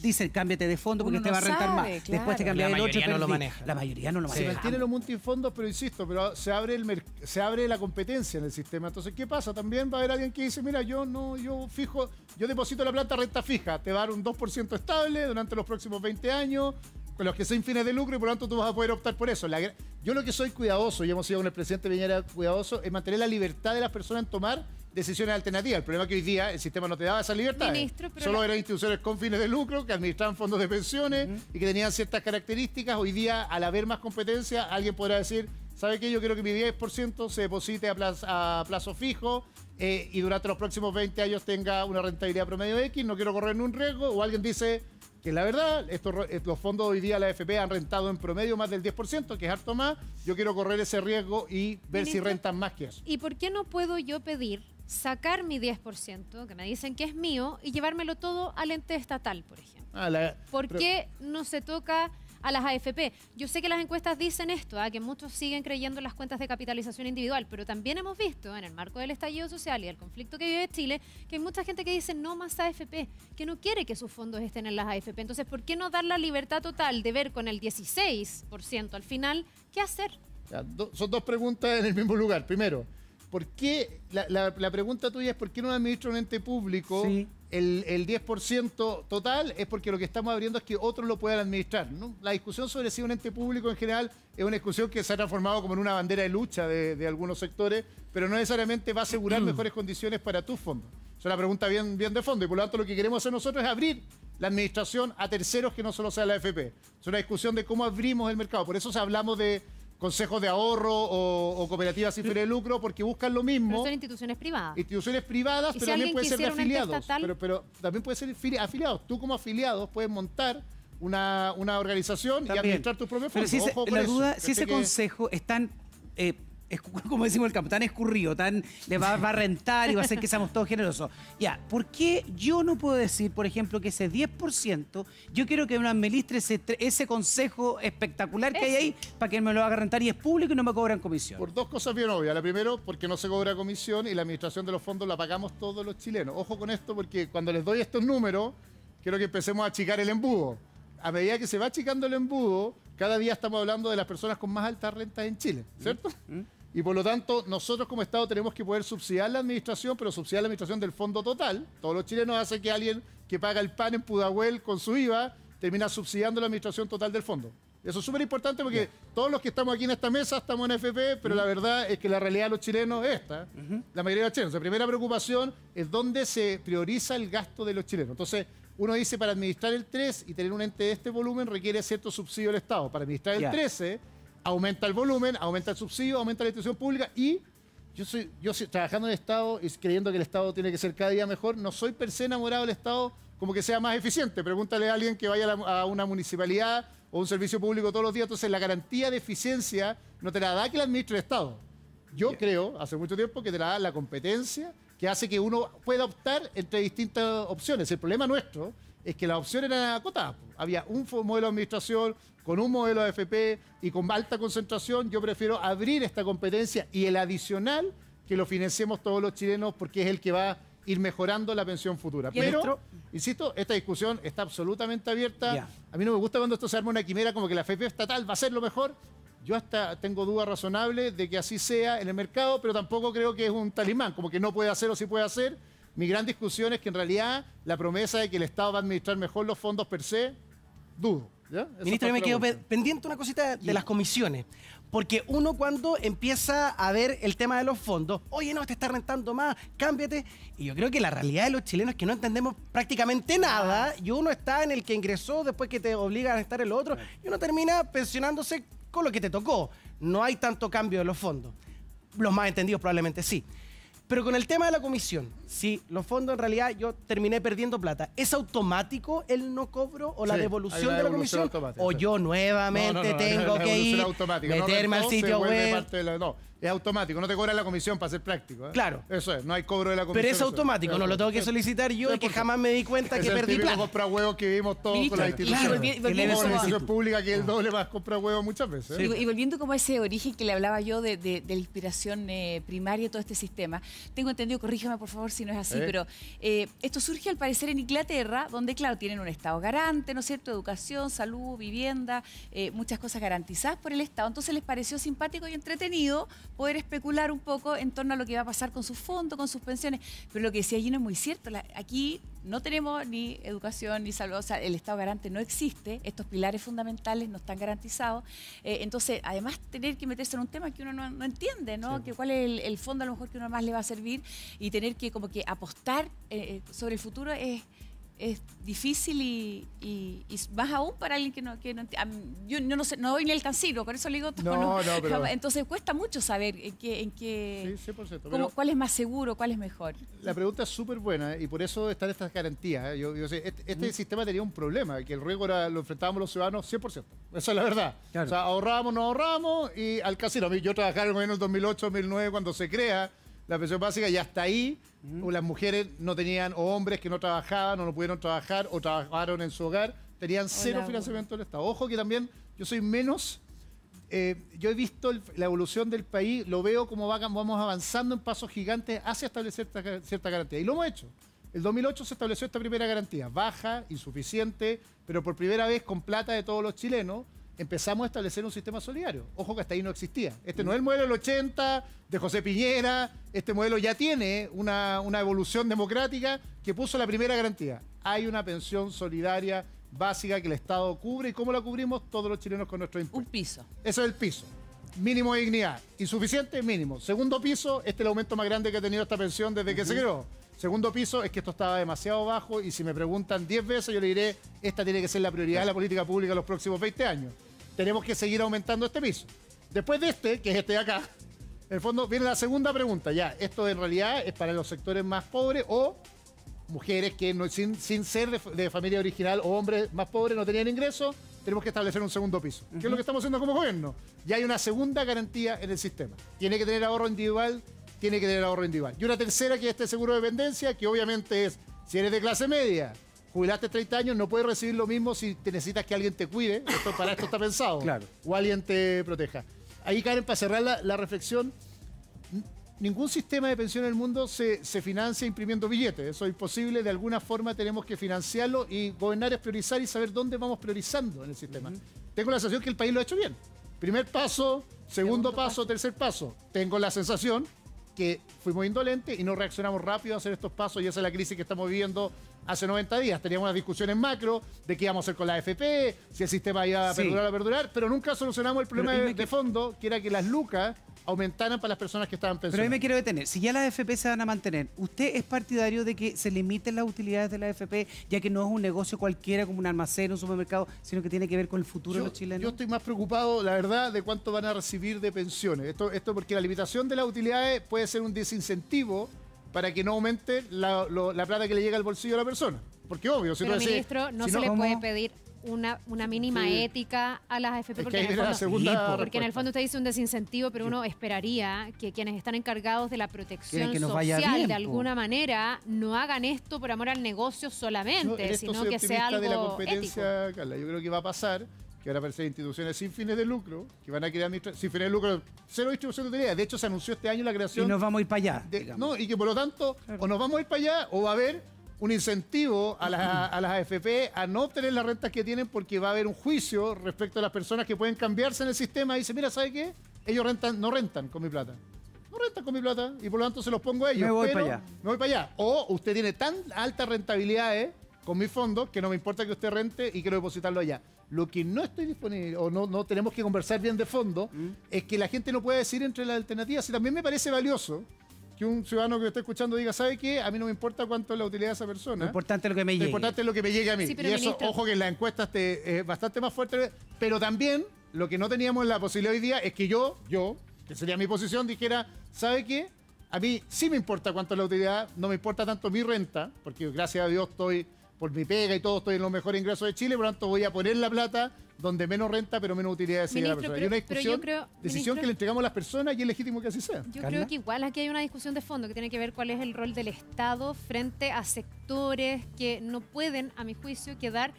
dice, cámbiate de fondo porque Uno te va a rentar sabe, más. claro. Después te La cambia el otro. mayoría no lo maneja. La mayoría no lo Se maneja. mantienen los multifondos, pero insisto, pero se abre el se abre la competencia en el sistema. Entonces, ¿qué pasa? También va a haber alguien que dice, mira, yo no, yo fijo, yo deposito la plata a renta fija, te va a dar un 2% estable durante los próximos 20 años, con los que sin fines de lucro, y por lo tanto tú vas a poder optar por eso. La yo lo que soy cuidadoso, y hemos sido con el presidente Piñera cuidadoso, es mantener la libertad de las personas en tomar decisiones alternativas. El problema es que hoy día el sistema no te daba esa libertad. Ministro, pero Solo la- eran instituciones con fines de lucro que administraban fondos de pensiones y que tenían ciertas características. Hoy día, al haber más competencia, alguien podrá decir, ¿sabe qué? Yo quiero que mi 10% se deposite a plazo, a plazo fijo eh, y durante los próximos 20 años tenga una rentabilidad promedio X, no quiero correr ningún riesgo. O alguien dice que la verdad, estos, eh, los fondos hoy día, la AFP, han rentado en promedio más del 10%, que es harto más. Yo quiero correr ese riesgo y ver si rentan más que eso. ¿Y por qué no puedo yo pedir sacar mi 10%, que me dicen que es mío, y llevármelo todo al ente estatal, por ejemplo? Ah, la- ¿Por pero- qué no se toca a las AFP? Yo sé que las encuestas dicen esto, ¿ah? que muchos siguen creyendo en las cuentas de capitalización individual, pero también hemos visto en el marco del estallido social y del conflicto que vive Chile que hay mucha gente que dice no más AFP, que no quiere que sus fondos estén en las AFP. Entonces, ¿por qué no dar la libertad total de ver con el 16% al final qué hacer? Ya, do- son dos preguntas en el mismo lugar. Primero, ¿por qué? La, la- la pregunta tuya es ¿por qué no administra un ente público Sí. el, el 10% total? Es porque lo que estamos abriendo es que otros lo puedan administrar. ¿no? La discusión sobre si un ente público en general es una discusión que se ha transformado como en una bandera de lucha de, de algunos sectores, pero no necesariamente va a asegurar mejores condiciones para tus fondos. Es una pregunta bien, bien de fondo y por lo tanto lo que queremos hacer nosotros es abrir la administración a terceros que no solo sea la AFP. Es una discusión de cómo abrimos el mercado. Por eso hablamos de consejos de ahorro o, o cooperativas sin fines de lucro, porque buscan lo Pero mismo. son instituciones privadas. Instituciones privadas, ¿Y pero si también puede ser de afiliados. Pero, pero también puede ser fili- afiliados. Tú como afiliados puedes montar una, una organización y administrar tus propios Pero fondos. si ese- Ojo con la eso, duda, si ese Que- consejo es tan, eh, como decimos el campo, tan escurrido, tan le va, va a rentar y va a hacer que seamos todos generosos. Ya, ¿por qué yo no puedo decir, por ejemplo, que ese 10%, yo quiero que me administre ese, consejo espectacular que hay ahí para que me lo haga rentar y es público y no me cobran comisión? Por dos cosas bien obvias. La primero, porque no se cobra comisión y la administración de los fondos la pagamos todos los chilenos. Ojo con esto, porque cuando les doy estos números, quiero que empecemos a achicar el embudo. A medida que se va achicando el embudo, cada día estamos hablando de las personas con más altas rentas en Chile, ¿cierto? Y por lo tanto, nosotros como Estado tenemos que poder subsidiar la administración, pero subsidiar la administración del fondo total. Todos los chilenos hacen que alguien que paga el pan en Pudahuel con su IVA termina subsidiando la administración total del fondo. Eso es súper importante porque todos los que estamos aquí en esta mesa estamos en FP, pero la verdad es que la realidad de los chilenos es esta. La mayoría de los chilenos. La primera preocupación es dónde se prioriza el gasto de los chilenos. Entonces, uno dice para administrar el 3 y tener un ente de este volumen requiere cierto subsidio del Estado. Para administrar el Ya. 13 aumenta el volumen, aumenta el subsidio, aumenta la institución pública y yo soy, yo soy- trabajando en el Estado y creyendo que el Estado tiene que ser cada día mejor, no soy per se enamorado del Estado como que sea más eficiente. Pregúntale a alguien que vaya a, la- a una municipalidad o un servicio público todos los días. Entonces, la garantía de eficiencia no te la da que la administre el Estado. Yo creo, hace mucho tiempo, que te la da la competencia que hace que uno pueda optar entre distintas opciones. El problema nuestro es que las opciones eran acotadas. po. Había un modelo de administración con un modelo de FP y con alta concentración. Yo prefiero abrir esta competencia y el adicional que lo financiemos todos los chilenos porque es el que va a ir mejorando la pensión futura. Pero, insisto, esta discusión está absolutamente abierta. A mí no me gusta cuando esto se arma una quimera como que la FP estatal va a ser lo mejor. Yo hasta tengo dudas razonables de que así sea en el mercado, pero tampoco creo que es un talismán, como que no puede hacer o sí puede hacer. Mi gran discusión es que en realidad la promesa de que el Estado va a administrar mejor los fondos per se, dudo. ¿Ya? Ministro, yo me quedo pendiente una cosita de las comisiones. Porque uno cuando empieza a ver el tema de los fondos, oye, no, te está rentando más, cámbiate. Y yo creo que la realidad de los chilenos es que no entendemos prácticamente nada. Y uno está en el que ingresó después que te obligan a estar en lo otro. Y uno termina pensionándose con lo que te tocó. No hay tanto cambio de los fondos. Los más entendidos probablemente sí. Pero con el tema de la comisión, si los fondos en realidad yo terminé perdiendo plata, ¿es automático el no cobro o la Sí, devolución de la comisión? o yo nuevamente No, no, no, tengo que ir, meterme al sitio web? Es automático, no te cobran la comisión para ser práctico. ¿eh? Claro. Eso es, no hay cobro de la comisión. Pero es automático, no lo tengo que solicitar yo y que jamás me di cuenta es que el perdí plata. compra huevos que vivimos todos con la y institución. la pública que es el doble más compra huevos muchas veces. ¿eh? Y, y volviendo como a ese origen que le hablaba yo de, de- de la inspiración eh, primaria de todo este sistema, tengo entendido, corríjame por favor si no es así, ¿Eh? pero eh, esto surge al parecer en Inglaterra, donde claro, tienen un Estado garante, ¿no es cierto? Educación, salud, vivienda, eh, muchas cosas garantizadas por el Estado. Entonces les pareció simpático y entretenido poder especular un poco en torno a lo que va a pasar con sus fondos, con sus pensiones. Pero lo que decía Gino es muy cierto, la- aquí no tenemos ni educación ni salud, o sea, el Estado garante no existe, estos pilares fundamentales no están garantizados. Eh, entonces, además, tener que meterse en un tema que uno no, no entiende, ¿no? Que cuál es el, el fondo a lo mejor que uno más le va a servir y tener que como que apostar eh, sobre el futuro es es difícil y, y- y más aún para alguien que no, que no yo, yo no sé, no doy ni el cancino, por eso le digo todo, No, no, pero- entonces cuesta mucho saber en qué, en qué Sí, 100%. cómo- pero- cuál es más seguro, cuál es mejor. La pregunta es súper buena ¿eh? y por eso están estas garantías. ¿eh? Yo, yo sé, este, este sistema tenía un problema, que el riesgo era, lo enfrentábamos los ciudadanos 100%. Esa es la verdad. Claro. O sea, ahorrábamos, no ahorrábamos y al casino. Yo trabajaba en el gobierno del 2008, 2009, cuando se crea la pensión básica y hasta ahí las mujeres no tenían, o hombres que no trabajaban o no pudieron trabajar o trabajaron en su hogar, tenían cero Hola, financiamiento del Estado. Ojo que también yo soy menos eh, yo he visto el- la evolución del país, lo veo como va- vamos avanzando en pasos gigantes hacia establecer cierta, cierta garantía. Y lo hemos hecho. El 2008 se estableció esta primera garantía, baja, insuficiente, pero por primera vez con plata de todos los chilenos, empezamos a establecer un sistema solidario. Ojo que hasta ahí no existía. Este no es el modelo del 80 de José Piñera, este modelo ya tiene una, una evolución democrática que puso la primera garantía. Hay una pensión solidaria básica que el Estado cubre y cómo la cubrimos todos los chilenos con nuestros impuestos. Un piso. Eso es el piso. Mínimo de dignidad. Insuficiente, mínimo. Segundo piso, este es el aumento más grande que ha tenido esta pensión desde que se creó. Segundo piso es que esto estaba demasiado bajo y si me preguntan 10 veces yo le diré, esta tiene que ser la prioridad de la política pública en los próximos 20 años. Tenemos que seguir aumentando este piso. Después de este, que es este de acá, en el fondo viene la segunda pregunta. Ya, esto en realidad es para los sectores más pobres o mujeres que no, sin, sin ser de, de familia original o hombres más pobres no tenían ingresos, tenemos que establecer un segundo piso. ¿Qué es lo que estamos haciendo como gobierno? Ya hay una segunda garantía en el sistema. Tiene que tener ahorro individual, tiene que tener ahorro individual. Y una tercera que es este seguro de dependencia, que obviamente es, si eres de clase media, jubilaste 30 años, no puedes recibir lo mismo si te necesitas que alguien te cuide. Esto, para esto está pensado. Claro. O alguien te proteja. Ahí, Karen, para cerrar la, la reflexión, ningún sistema de pensión en el mundo se, se financia imprimiendo billetes. Eso es imposible. De alguna forma tenemos que financiarlo y gobernar es priorizar y saber dónde vamos priorizando en el sistema. Tengo la sensación que el país lo ha hecho bien. Primer paso, segundo, paso, tercer paso. Tengo la sensación que fuimos indolentes y no reaccionamos rápido a hacer estos pasos y esa es la crisis que estamos viviendo hace 90 días. Teníamos unas discusiones macro de qué íbamos a hacer con la AFP, si el sistema iba a Sí. perdurar o a perdurar, pero nunca solucionamos el problema de, me que- de fondo, que era que las lucas aumentaran para las personas que estaban Pero ahí me quiero detener. Si ya las AFP se van a mantener, ¿usted es partidario de que se limiten las utilidades de la AFP, ya que no es un negocio cualquiera como un almacén, un supermercado, sino que tiene que ver con el futuro Yo, de los chilenos? yo estoy más preocupado, la verdad, de cuánto van a recibir de pensiones. Esto, esto porque la limitación de las utilidades puede ser un desincentivo para que no aumente la, lo- la plata que le llega al bolsillo a la persona. Porque obvio, si Pero, tú decís, ministro, no si se le ¿Cómo? puede pedir una, una mínima Sí. ética a las AFP Es porque, que en el fondo, porque en el respuesta. fondo usted dice un desincentivo, pero uno esperaría que quienes están encargados de la protección que social bien, de po. alguna manera no hagan esto por amor al negocio solamente, sino que sea optimista de la algo ético. competencia, Carla. Yo creo que va a pasar que van a aparecer instituciones sin fines de lucro, que van a crear sin fines de lucro, cero distribución de utilidades. De hecho, se anunció este año la y creación nos vamos a ir para allá. de- no, y que por lo tanto, o nos vamos a ir para allá, o va a haber un incentivo a las, a las AFP a no obtener las rentas que tienen porque va a haber un juicio respecto a las personas que pueden cambiarse en el sistema y dicen, mira, ¿sabe qué? Ellos rentan, no rentan con mi plata. No rentan con mi plata y por lo tanto se los pongo a ellos. Me voy para allá. Me voy para allá. O usted tiene tan alta rentabilidad con mi fondo que no me importa que usted rente y quiero depositarlo allá. Lo que no estoy disponible o no, no tenemos que conversar bien de fondo Mm. es que la gente no puede decir entre las alternativas. Y también me parece valioso que un ciudadano que esté escuchando diga, ¿sabe qué? A mí no me importa cuánto es la utilidad de esa persona. Lo importante es lo que me Lo llegue. importante es lo que me llegue a mí. Sí, pero y eso, ministro- ojo que en las encuestas es bastante más fuerte. Pero también lo que no teníamos la posibilidad hoy día es que yo, yo, que sería mi posición, dijera, ¿sabe qué? A mí sí me importa cuánto es la utilidad, no me importa tanto mi renta, porque gracias a Dios estoy, por mi pega y todo, estoy en los mejores ingresos de Chile, por lo tanto voy a poner la plata donde menos renta, pero menos utilidad sigue la persona. pero- una pero yo discusión, creo- decisión ministro- que le entregamos a las personas y es legítimo que así sea. Yo Carla. creo que igual aquí hay una discusión de fondo que tiene que ver cuál es el rol del Estado frente a sectores que no pueden, a mi juicio, quedar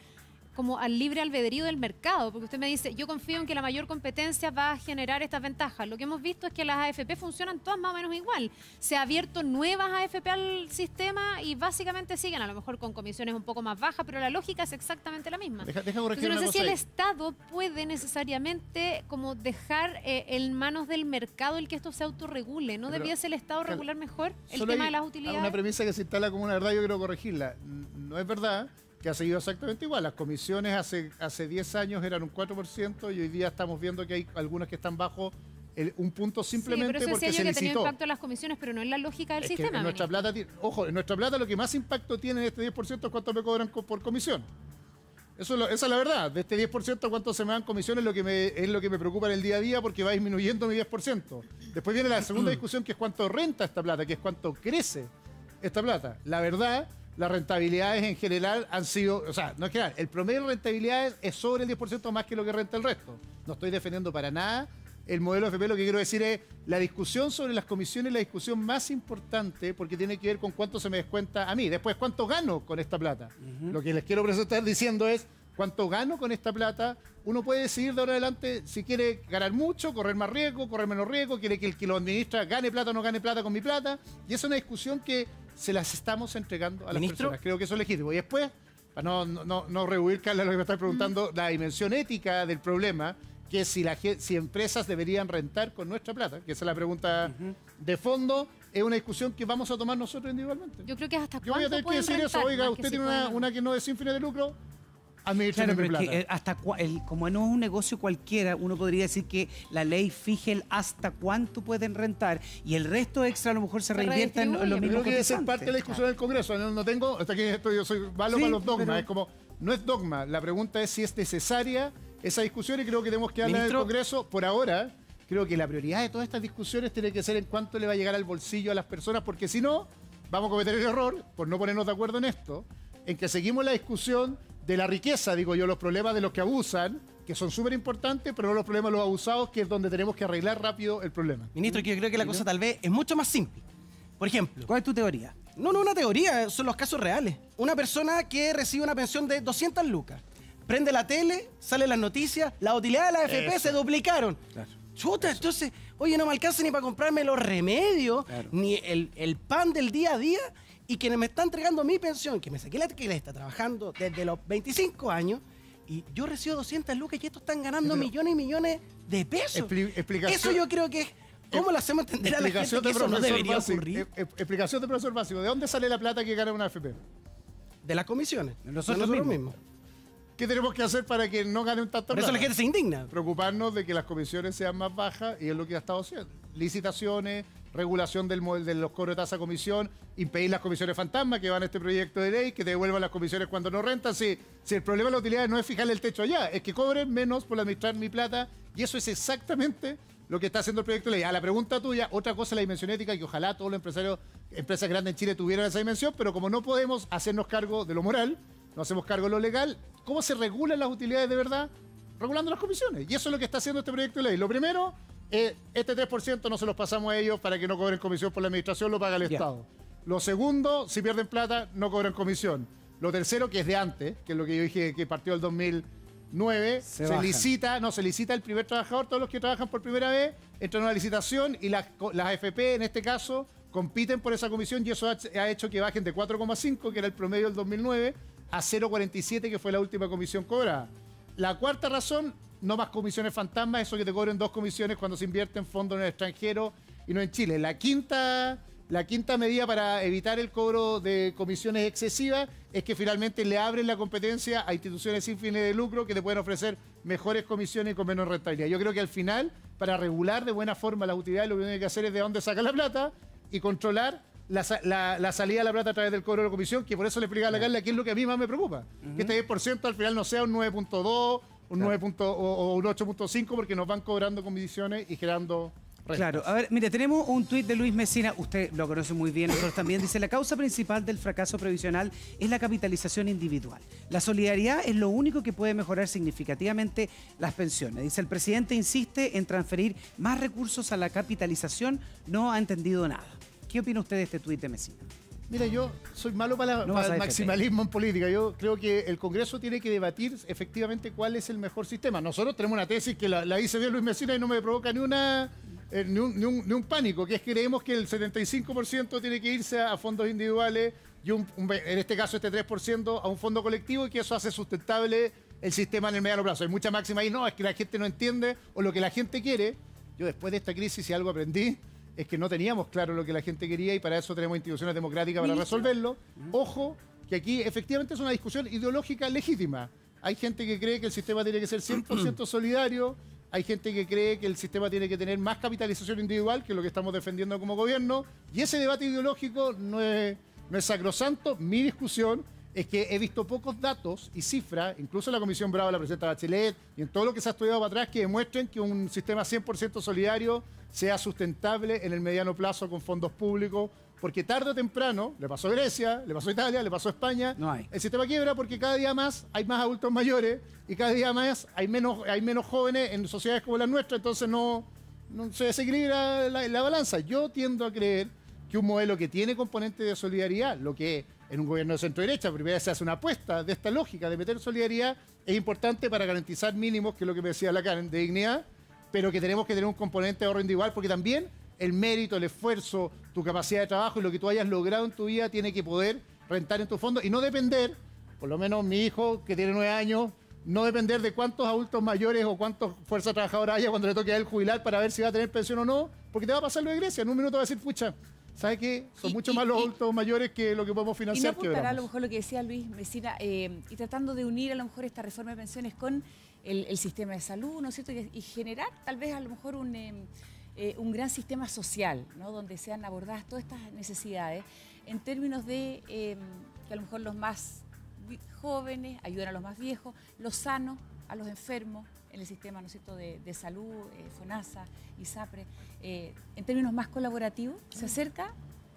como al libre albedrío del mercado, porque usted me dice, yo confío en que la mayor competencia va a generar estas ventajas. Lo que hemos visto es que las AFP funcionan todas más o menos igual. Se ha abierto nuevas AFP al sistema y básicamente siguen, a lo mejor con comisiones un poco más bajas, pero la lógica es exactamente la misma. Deja, deja Entonces, no sé si el. Estado puede necesariamente como dejar eh, en manos del mercado el que esto se autorregule. ¿No Pero, debiese el Estado regular mejor el tema de las utilidades? Una premisa que se instala como una verdad, yo quiero corregirla. No es verdad que ha seguido exactamente igual. Las comisiones hace, hace 10 años eran un 4% y hoy día estamos viendo que hay algunas que están bajo el- un punto simplemente sí, pero eso porque se que tenía licitó. impacto en las comisiones, pero no en la lógica del Es sistema. en nuestra plata, ojo, en nuestra plata lo que más impacto tiene en este 10% es cuánto me cobran co- por comisión. Eso es lo- esa es la verdad. De este 10%, cuánto se me dan comisiones lo que me, es lo que me preocupa en el día a día porque va disminuyendo mi 10%. Después viene la segunda discusión que es cuánto renta esta plata, que es cuánto crece esta plata. La verdad, las rentabilidades en general han sido, o sea, no es general, el promedio de rentabilidades es sobre el 10% más que lo que renta el resto. No estoy defendiendo para nada el modelo FP, lo que quiero decir es la discusión sobre las comisiones es la discusión más importante porque tiene que ver con cuánto se me descuenta a mí. Después, cuánto gano con esta plata. Lo que les quiero presentar diciendo es cuánto gano con esta plata. Uno puede decidir de ahora en adelante si quiere ganar mucho, correr más riesgo, correr menos riesgo, quiere que el que lo administra gane plata o no gane plata con mi plata. Y es una discusión que se las estamos entregando a las Ministro. personas. Creo que eso es legítimo. Y después, para no, no, no, rehuir, Carla, lo que me está preguntando, la dimensión ética del problema, que es si, la, si empresas deberían rentar con nuestra plata, que esa es la pregunta de fondo, es una discusión que vamos a tomar nosotros individualmente. Yo creo que es hasta Yo voy a tener que decir eso, oiga, usted si tiene una, una que no es sin fines de lucro, Claro, mi pero es plata. que, eh, hasta el- como no es un negocio cualquiera, uno podría decir que la ley fije el hasta cuánto pueden rentar y el resto extra a lo mejor se Se reinvierte en, en Yo mismos creo que debe ser cotizantes. parte de la discusión del Congreso. No, no tengo, hasta aquí estoy, yo soy malo Sí, para los dogmas. pero- Es como, no es dogma. La pregunta es si es necesaria esa discusión y creo que tenemos que darla en el Ministro. Congreso. Por ahora, creo que la prioridad de todas estas discusiones tiene que ser en cuánto le va a llegar al bolsillo a las personas, porque si no, vamos a cometer el error, por no ponernos de acuerdo en esto, en que seguimos la discusión de la riqueza, digo yo, los problemas de los que abusan, que son súper importantes, pero no los problemas de los abusados, que es donde tenemos que arreglar rápido el problema. Ministro, que yo creo que la cosa tal vez es mucho más simple. Por ejemplo, ¿Cuál es tu teoría? no, no una teoría, son los casos reales. Una persona que recibe una pensión de 200 lucas, prende la tele, sale las noticias, las utilidades de la AFP se duplicaron. Chuta, entonces, oye, no me alcanza ni para comprarme los remedios, ni el, el pan del día a día, y quienes me están entregando mi pensión, que me saqué la cresta trabajando desde los 25 años, y yo recibo 200 lucas y estos están ganando Pero- millones y millones de pesos. Expli- explicación- Eso yo creo que es... ¿Cómo le hacemos entender a la gente Explicación que de eso no profesor debería básico. ocurrir? Eh, Explicación de profesor básico. ¿De dónde sale la plata que gana una AFP? De las comisiones. De nosotros mismos. ¿Qué tenemos que hacer para que no ganen tanta Por eso plata? la gente se indigna. Preocuparnos de que las comisiones sean más bajas y es lo que ha estado haciendo. Licitaciones, regulación del de los cobros de tasa comisión, impedir las comisiones fantasma que van a este proyecto de ley, que devuelvan las comisiones cuando no rentan. Si, si el problema de las utilidades no es fijarle el techo allá, es que cobren menos por administrar mi plata y eso es exactamente lo que está haciendo el proyecto de ley. A la pregunta tuya, otra cosa es la dimensión ética, que ojalá todos los empresarios, empresas grandes en Chile tuvieran esa dimensión, pero como no podemos hacernos cargo de lo moral, no hacemos cargo de lo legal, ¿cómo se regulan las utilidades de verdad? Regulando las comisiones. Y eso es lo que está haciendo este proyecto de ley. Lo primero, eh, este 3% no se los pasamos a ellos para que no cobren comisión por la administración, lo paga el. Estado. Lo segundo, si pierden plata, no cobran comisión. Lo tercero, que es de antes, que es lo que yo dije que partió el 2009, Se se, licita, no, se licita el primer trabajador, todos los que trabajan por primera vez, entran a una licitación y las, las AFP, en este caso, compiten por esa comisión y eso ha, ha hecho que bajen de 4,5, que era el promedio del 2009, a 0,47, que fue la última comisión cobrada. La cuarta razón, no más comisiones fantasmas, eso que te cobren dos comisiones cuando se invierte en fondos en el extranjero y no en Chile. La quinta La quinta medida para evitar el cobro de comisiones excesivas es que finalmente le abren la competencia a instituciones sin fines de lucro que te pueden ofrecer mejores comisiones y con menos rentabilidad. Yo creo que al final, para regular de buena forma las utilidades, lo que tiene que hacer es de dónde saca la plata y controlar la, la- la salida de la plata a través del cobro de la comisión, que por eso le explica a la Carla que es lo que a mí más me preocupa. Que este 10% al final no sea un 9.2, un 9. punto- o, o un 8.5, porque nos van cobrando comisiones y generando rentas. Claro, a ver, mire, tenemos un tuit de Luis Mesina, usted lo conoce muy bien, nosotros también, dice, la causa principal del fracaso previsional es la capitalización individual. La solidaridad es lo único que puede mejorar significativamente las pensiones. Dice, el presidente insiste en transferir más recursos a la capitalización, no ha entendido nada. ¿Qué opina usted de este tuit de Mesina? Mira, yo soy malo para, No el maximalismo en política. Yo creo que el Congreso tiene que debatir efectivamente cuál es el mejor sistema. Nosotros tenemos una tesis que la, la dice bien Luis Mesina y no me provoca ni una eh, ni, un, ni un- ni un pánico, que es que creemos que el 75% tiene que irse a, a fondos individuales y un- en este caso este 3% a un fondo colectivo y que eso hace sustentable el sistema en el mediano plazo. Hay mucha máxima ahí, no, es que la gente no entiende o lo que la gente quiere. Yo después de esta crisis, si algo aprendí, es que no teníamos claro lo que la gente quería y para eso tenemos instituciones democráticas para resolverlo. Ojo, que aquí efectivamente es una discusión ideológica legítima. Hay gente que cree que el sistema tiene que ser 100% solidario, hay gente que cree que el sistema tiene que tener más capitalización individual, que lo que estamos defendiendo como gobierno, y ese debate ideológico no es, no es sacrosanto. Mi discusión es que he visto pocos datos y cifras, incluso en la Comisión Bravo, la presidenta Bachelet, y en todo lo que se ha estudiado para atrás, que demuestren que un sistema 100% solidario sea sustentable en el mediano plazo con fondos públicos, porque tarde o temprano, le pasó a Grecia, le pasó a Italia, le pasó a España, No hay. el sistema quiebra porque cada día más hay más adultos mayores y cada día más hay menos, hay menos jóvenes en sociedades como las nuestras, entonces no, no se desequilibra la, la balanza. Yo tiendo a creer que un modelo que tiene componente de solidaridad, lo que en un gobierno de centro derecha, primero se hace una apuesta de esta lógica de meter solidaridad, es importante para garantizar mínimos, que es lo que me decía la Karen, de dignidad, pero que tenemos que tener un componente de ahorro individual, porque también el mérito, el esfuerzo, tu capacidad de trabajo y lo que tú hayas logrado en tu vida tiene que poder rentar en tu fondo y no depender, por lo menos mi hijo que tiene nueve años, no depender de cuántos adultos mayores o cuántos fuerza trabajadora haya cuando le toque a él jubilar para ver si va a tener pensión o no, porque te va a pasar lo de Grecia. En un minuto va a decir, pucha, ¿sabes qué? Son Y- mucho y- más los y- adultos mayores que lo que podemos Y no financiar. apuntará a lo mejor lo que decía Luis Mesina eh, y tratando de unir a lo mejor esta reforma de pensiones con el, el sistema de salud, ¿no es cierto? Y, y generar tal vez a lo mejor un, eh, eh, un gran sistema social, ¿no? Donde sean abordadas todas estas necesidades en términos de eh, que a lo mejor los más jóvenes ayuden a los más viejos, los sanos a los enfermos en el sistema, ¿no es cierto?, de, de salud, eh, FONASA, ISAPRE, eh, en términos más colaborativos, ¿se acerca?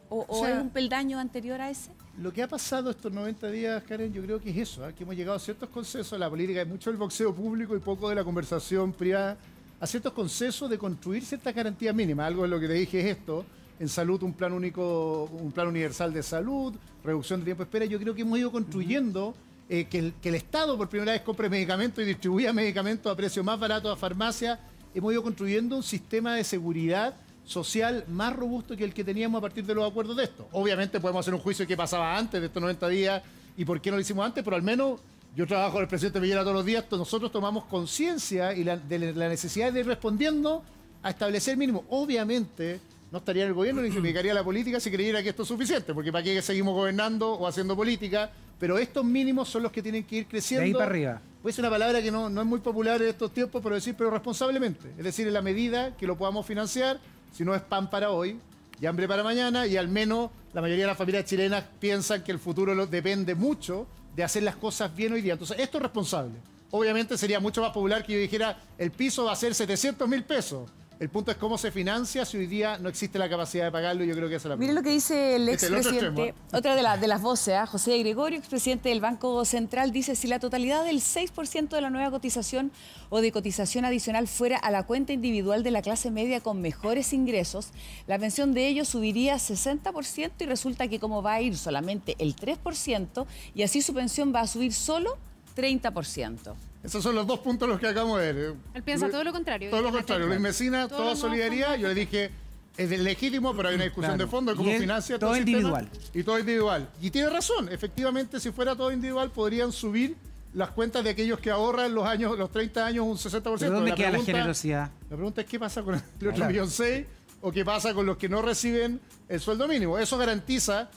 ¿O, o O sea, es un peldaño anterior a ese? Lo que ha pasado estos 90 días, Karen, yo creo que es eso, ¿ah? que hemos llegado a ciertos consensos, la política es mucho del boxeo público y poco de la conversación privada, a ciertos consensos de construir ciertas garantías mínimas. Algo de lo que te dije es esto, en salud un plan único, un plan universal de salud, reducción de tiempo de espera. Yo creo que hemos ido construyendo eh, que, el, que el Estado por primera vez compre medicamentos y distribuya medicamentos a precio más barato a farmacias. Hemos ido construyendo un sistema de seguridad social más robusto que el que teníamos a partir de los acuerdos de esto. Obviamente podemos hacer un juicio de qué pasaba antes de estos 90 días y por qué no lo hicimos antes, pero al menos yo trabajo con el presidente Villera todos los días, nosotros tomamos conciencia y la, de la necesidad de ir respondiendo a establecer mínimo. Obviamente no estaría en el gobierno ni se dedicaría a la política si creyera que esto es suficiente, porque para qué seguimos gobernando o haciendo política, pero estos mínimos son los que tienen que ir creciendo. De ahí para arriba. Puede ser una palabra que no, no es muy popular en estos tiempos, pero decir, pero responsablemente. Es decir, en la medida que lo podamos financiar, si no es pan para hoy y hambre para mañana, y al menos la mayoría de las familias chilenas piensan que el futuro lo- depende mucho de hacer las cosas bien hoy día. Entonces, esto es responsable. Obviamente sería mucho más popular que yo dijera, el piso va a ser 700 mil pesos. El punto es cómo se financia si hoy día no existe la capacidad de pagarlo y yo creo que esa es la Mire lo que dice el Este expresidente, extremo, otra de, la- de las voces, ¿ah? José Gregorio, expresidente del Banco Central, dice si la totalidad del 6% de la nueva cotización o de cotización adicional fuera a la cuenta individual de la clase media con mejores ingresos, la pensión de ellos subiría 60% y resulta que como va a ir solamente el 3% y así su pensión va a subir solo 30%. Esos son los dos puntos los que acabamos de ver. Él piensa Luis- todo lo contrario. Todo lo contrario. Luis Mesina, toda solidaridad. Yo le dije, es de- legítimo, pero hay una discusión Claro. de fondo de cómo financia todo sistema. individual. Y todo individual. Y tiene razón. Efectivamente, si fuera todo individual, podrían subir las cuentas de aquellos que ahorran los años, los 30 años un 60%. ¿Pero dónde La queda la pregunta- generosidad? La pregunta es qué pasa con el otro Claro. millón seis o qué pasa con los que no reciben el sueldo mínimo. Eso garantiza,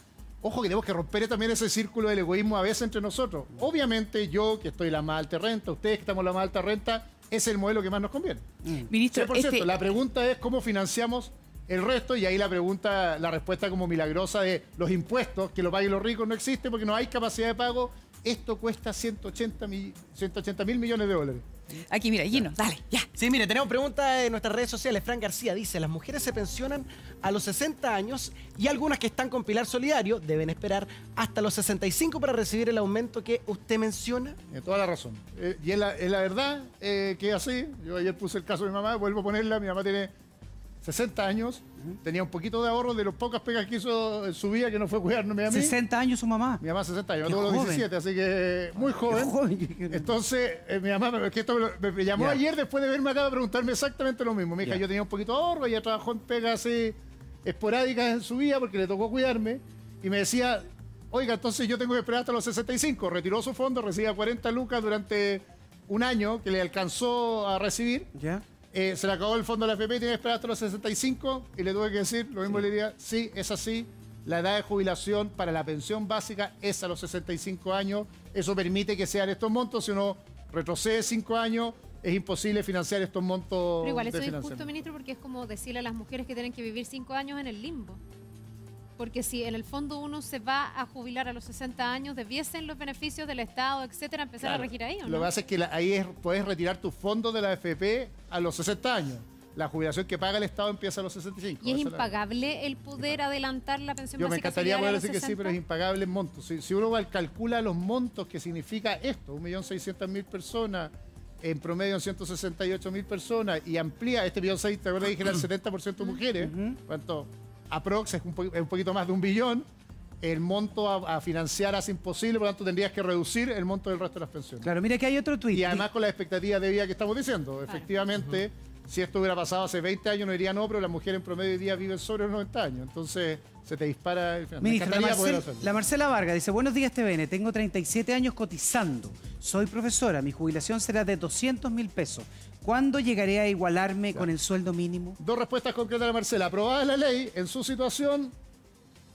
ojo que tenemos que romper también ese círculo del egoísmo a veces entre nosotros. Obviamente yo, que estoy en la más alta renta, ustedes que estamos en la más alta renta, es el modelo que más nos conviene. Ministro, 100%. este- La pregunta es cómo financiamos el resto y ahí la pregunta, la respuesta como milagrosa de los impuestos, que lo paguen los ricos, no existe porque no hay capacidad de pago. Esto cuesta 180 mil, 180 mil millones de dólares. Aquí, mira, Gino, dale, ya. Sí, mire, tenemos preguntas en nuestras redes sociales. Frank García dice, las mujeres se pensionan a los 60 años y algunas que están con Pilar Solidario deben esperar hasta los 65 para recibir el aumento que usted menciona. Tiene toda la razón. Eh, y es la, es la verdad eh, que es así. Yo ayer puse el caso de mi mamá, vuelvo a ponerla. Mi mamá tiene 60 años, tenía un poquito de ahorro de las pocas pegas que hizo en su vida, que no fue cuidarme a mí. 60 años su mamá. Mi mamá 60 años, yo los joven. 17, así que muy joven. joven. Entonces, eh, mi mamá me, que esto me lo- me- llamó ayer después de verme acá a preguntarme exactamente lo mismo. Me dijo, Ya. yo tenía un poquito de ahorro, ella trabajó en pegas así esporádicas en su vida porque le tocó cuidarme. Y me decía, oiga, entonces yo tengo que esperar hasta los 65. Retiró su fondo, recibía 40 lucas durante un año que le alcanzó a recibir. ¿Ya? Eh, se le acabó el fondo de la FP tiene que esperar hasta los 65 y le tuve que decir, lo mismo le diría, sí, es así, la edad de jubilación para la pensión básica es a los 65 años, eso permite que sean estos montos, si uno retrocede 5 años, es imposible financiar estos montos Pero igual eso es injusto, ministro, porque es como decirle a las mujeres que tienen que vivir cinco años en el limbo. Porque si en el fondo uno se va a jubilar a los 60 años, debiesen los beneficios del Estado, etcétera, empezar Claro. a regir ahí, ¿o Lo que pasa es que la- ahí es- puedes retirar tus fondos de la FP a los 60 años. La jubilación que paga el Estado empieza a los 65. Y es la- impagable el poder adelantar la pensión Yo me encantaría poder decir que sí, 60. pero es impagable en montos. Si, si uno calcula los montos que significa esto, 1.600.000 personas, en promedio en 168.000 personas, y amplía, este millón seis, te acuerdas que dije era el 70% mujeres, ¿cuánto? Aprox es un, po- es un poquito más de un billón, el monto a, a financiar hace imposible, por lo tanto tendrías que reducir el monto del resto de las pensiones. Claro, mira que hay otro tuit. Y además con las expectativas de vida que estamos diciendo. Efectivamente, si esto hubiera pasado hace 20 años, no diría no, pero las mujeres en promedio hoy día viven sobre los 90 años. Entonces se te dispara el final. Ministro, la, encantaría poder Marcel- hacerlo. la Marcela Vargas dice, buenos días TVN, tengo 37 años cotizando, soy profesora, mi jubilación será de 200 mil pesos. ¿Cuándo llegaré a igualarme con el sueldo mínimo? Dos respuestas concretas a la Marcela. Aprobada la ley, en su situación,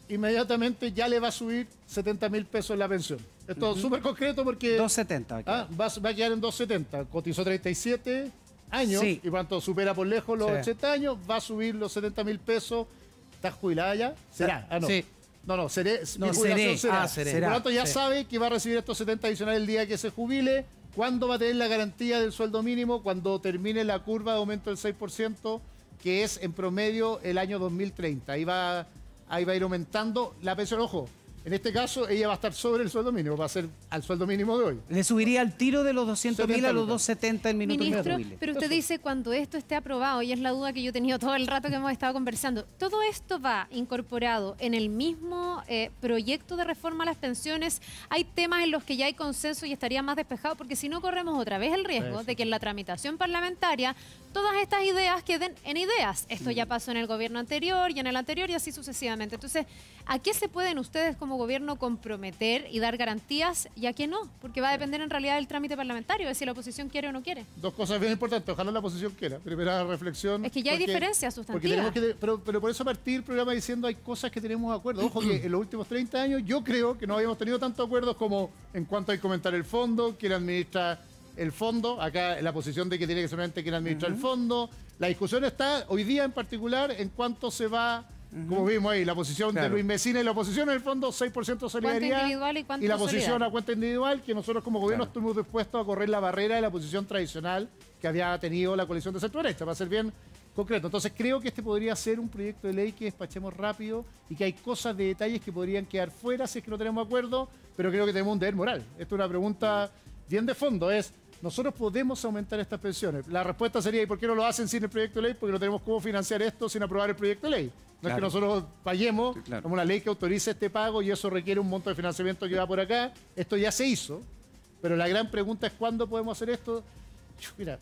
inmediatamente ya le va a subir 70 mil pesos la pensión. Esto es súper concreto porque 270. va a quedar. ah, va, va a quedar en 270. Cotizó 37 años Sí. y cuanto supera por lejos los Sí. 80 años, va a subir los 70 mil pesos. ¿Estás jubilada ya? ¿Será? Ah, no. Sí. No, no, seré, No, mi jubilación seré. será. Ah, seré. Por lo tanto, ya Sí. sabe que va a recibir estos 70 adicionales el día que se jubile. ¿Cuándo va a tener la garantía del sueldo mínimo? Cuando termine la curva de aumento del 6%, que es en promedio el año 2030. Ahí va, ahí va a ir aumentando la pensión. Ojo, en este caso ella va a estar sobre el sueldo mínimo, va a ser al sueldo mínimo de hoy. Le subiría al tiro de los 200 mil a los 70 270 el minuto Ministro, pero usted dice cuando esto esté aprobado, y es la duda que yo he tenido todo el rato que hemos estado conversando, ¿todo esto va incorporado en el mismo eh, proyecto de reforma a las pensiones? ¿Hay temas en los que ya hay consenso y estaría más despejado? Porque si no corremos otra vez el riesgo Eso. de que en la tramitación parlamentaria todas estas ideas queden en ideas. Esto ya pasó en el gobierno anterior y en el anterior y así sucesivamente. Entonces, ¿a qué se pueden ustedes como gobierno comprometer y dar garantías y a qué no? Porque va a depender en realidad del trámite parlamentario, de si la oposición quiere o no quiere. Dos cosas bien importantes. Ojalá la posición quiera. Primera reflexión. Es que ya hay diferencias porque tenemos sustantivas. que, pero, pero por eso partí el programa diciendo hay cosas que tenemos de acuerdo. Ojo que en los últimos 30 años yo creo que no habíamos tenido tantos acuerdos como en cuanto que comentar el fondo, quién administra el fondo. Acá la posición de que tiene que ser solamente quien administra el fondo. La discusión está hoy día en particular en cuánto se va. Como vimos ahí, la posición Claro. de Luis Mesina y la oposición en el fondo, 6% solidaridad. individual y cuánto la posición a cuenta individual, que nosotros como gobierno Claro. estuvimos dispuestos a correr la barrera de la posición tradicional que había tenido la coalición de centro derecha, para ser bien concreto. Entonces creo que este podría ser un proyecto de ley que despachemos rápido y que hay cosas de detalles que podrían quedar fuera si es que no tenemos acuerdo, pero creo que tenemos un deber moral. Esto es una pregunta bien de fondo, es, ¿nosotros podemos aumentar estas pensiones? La respuesta sería, ¿y por qué no lo hacen sin el proyecto de ley? Porque no tenemos cómo financiar esto sin aprobar el proyecto de ley. No es que nosotros paguemos, Sí, claro. una ley que autorice este pago y eso requiere un monto de financiamiento que va por acá. Esto ya se hizo, pero la gran pregunta es cuándo podemos hacer esto. Mira,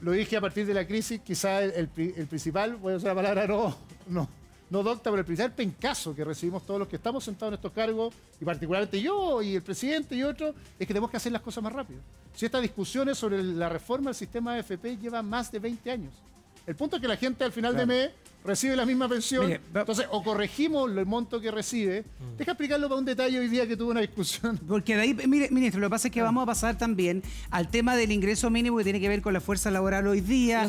lo dije a partir de la crisis, quizá el, el principal, voy a usar la palabra no, no, no docta, pero el principal pencazo que recibimos todos los que estamos sentados en estos cargos, y particularmente yo y el presidente y otros, es que tenemos que hacer las cosas más rápido. Si estas discusiones sobre la reforma del sistema AFP llevan más de 20 años. El punto es que la gente al final de mes recibe la misma pensión. Mire, va- Entonces, o corregimos el monto que recibe. Deja explicarlo para un detalle hoy día que tuve una discusión. Porque de ahí, mire, ministro, lo que pasa es que vamos a pasar también al tema del ingreso mínimo que tiene que ver con la fuerza laboral hoy día,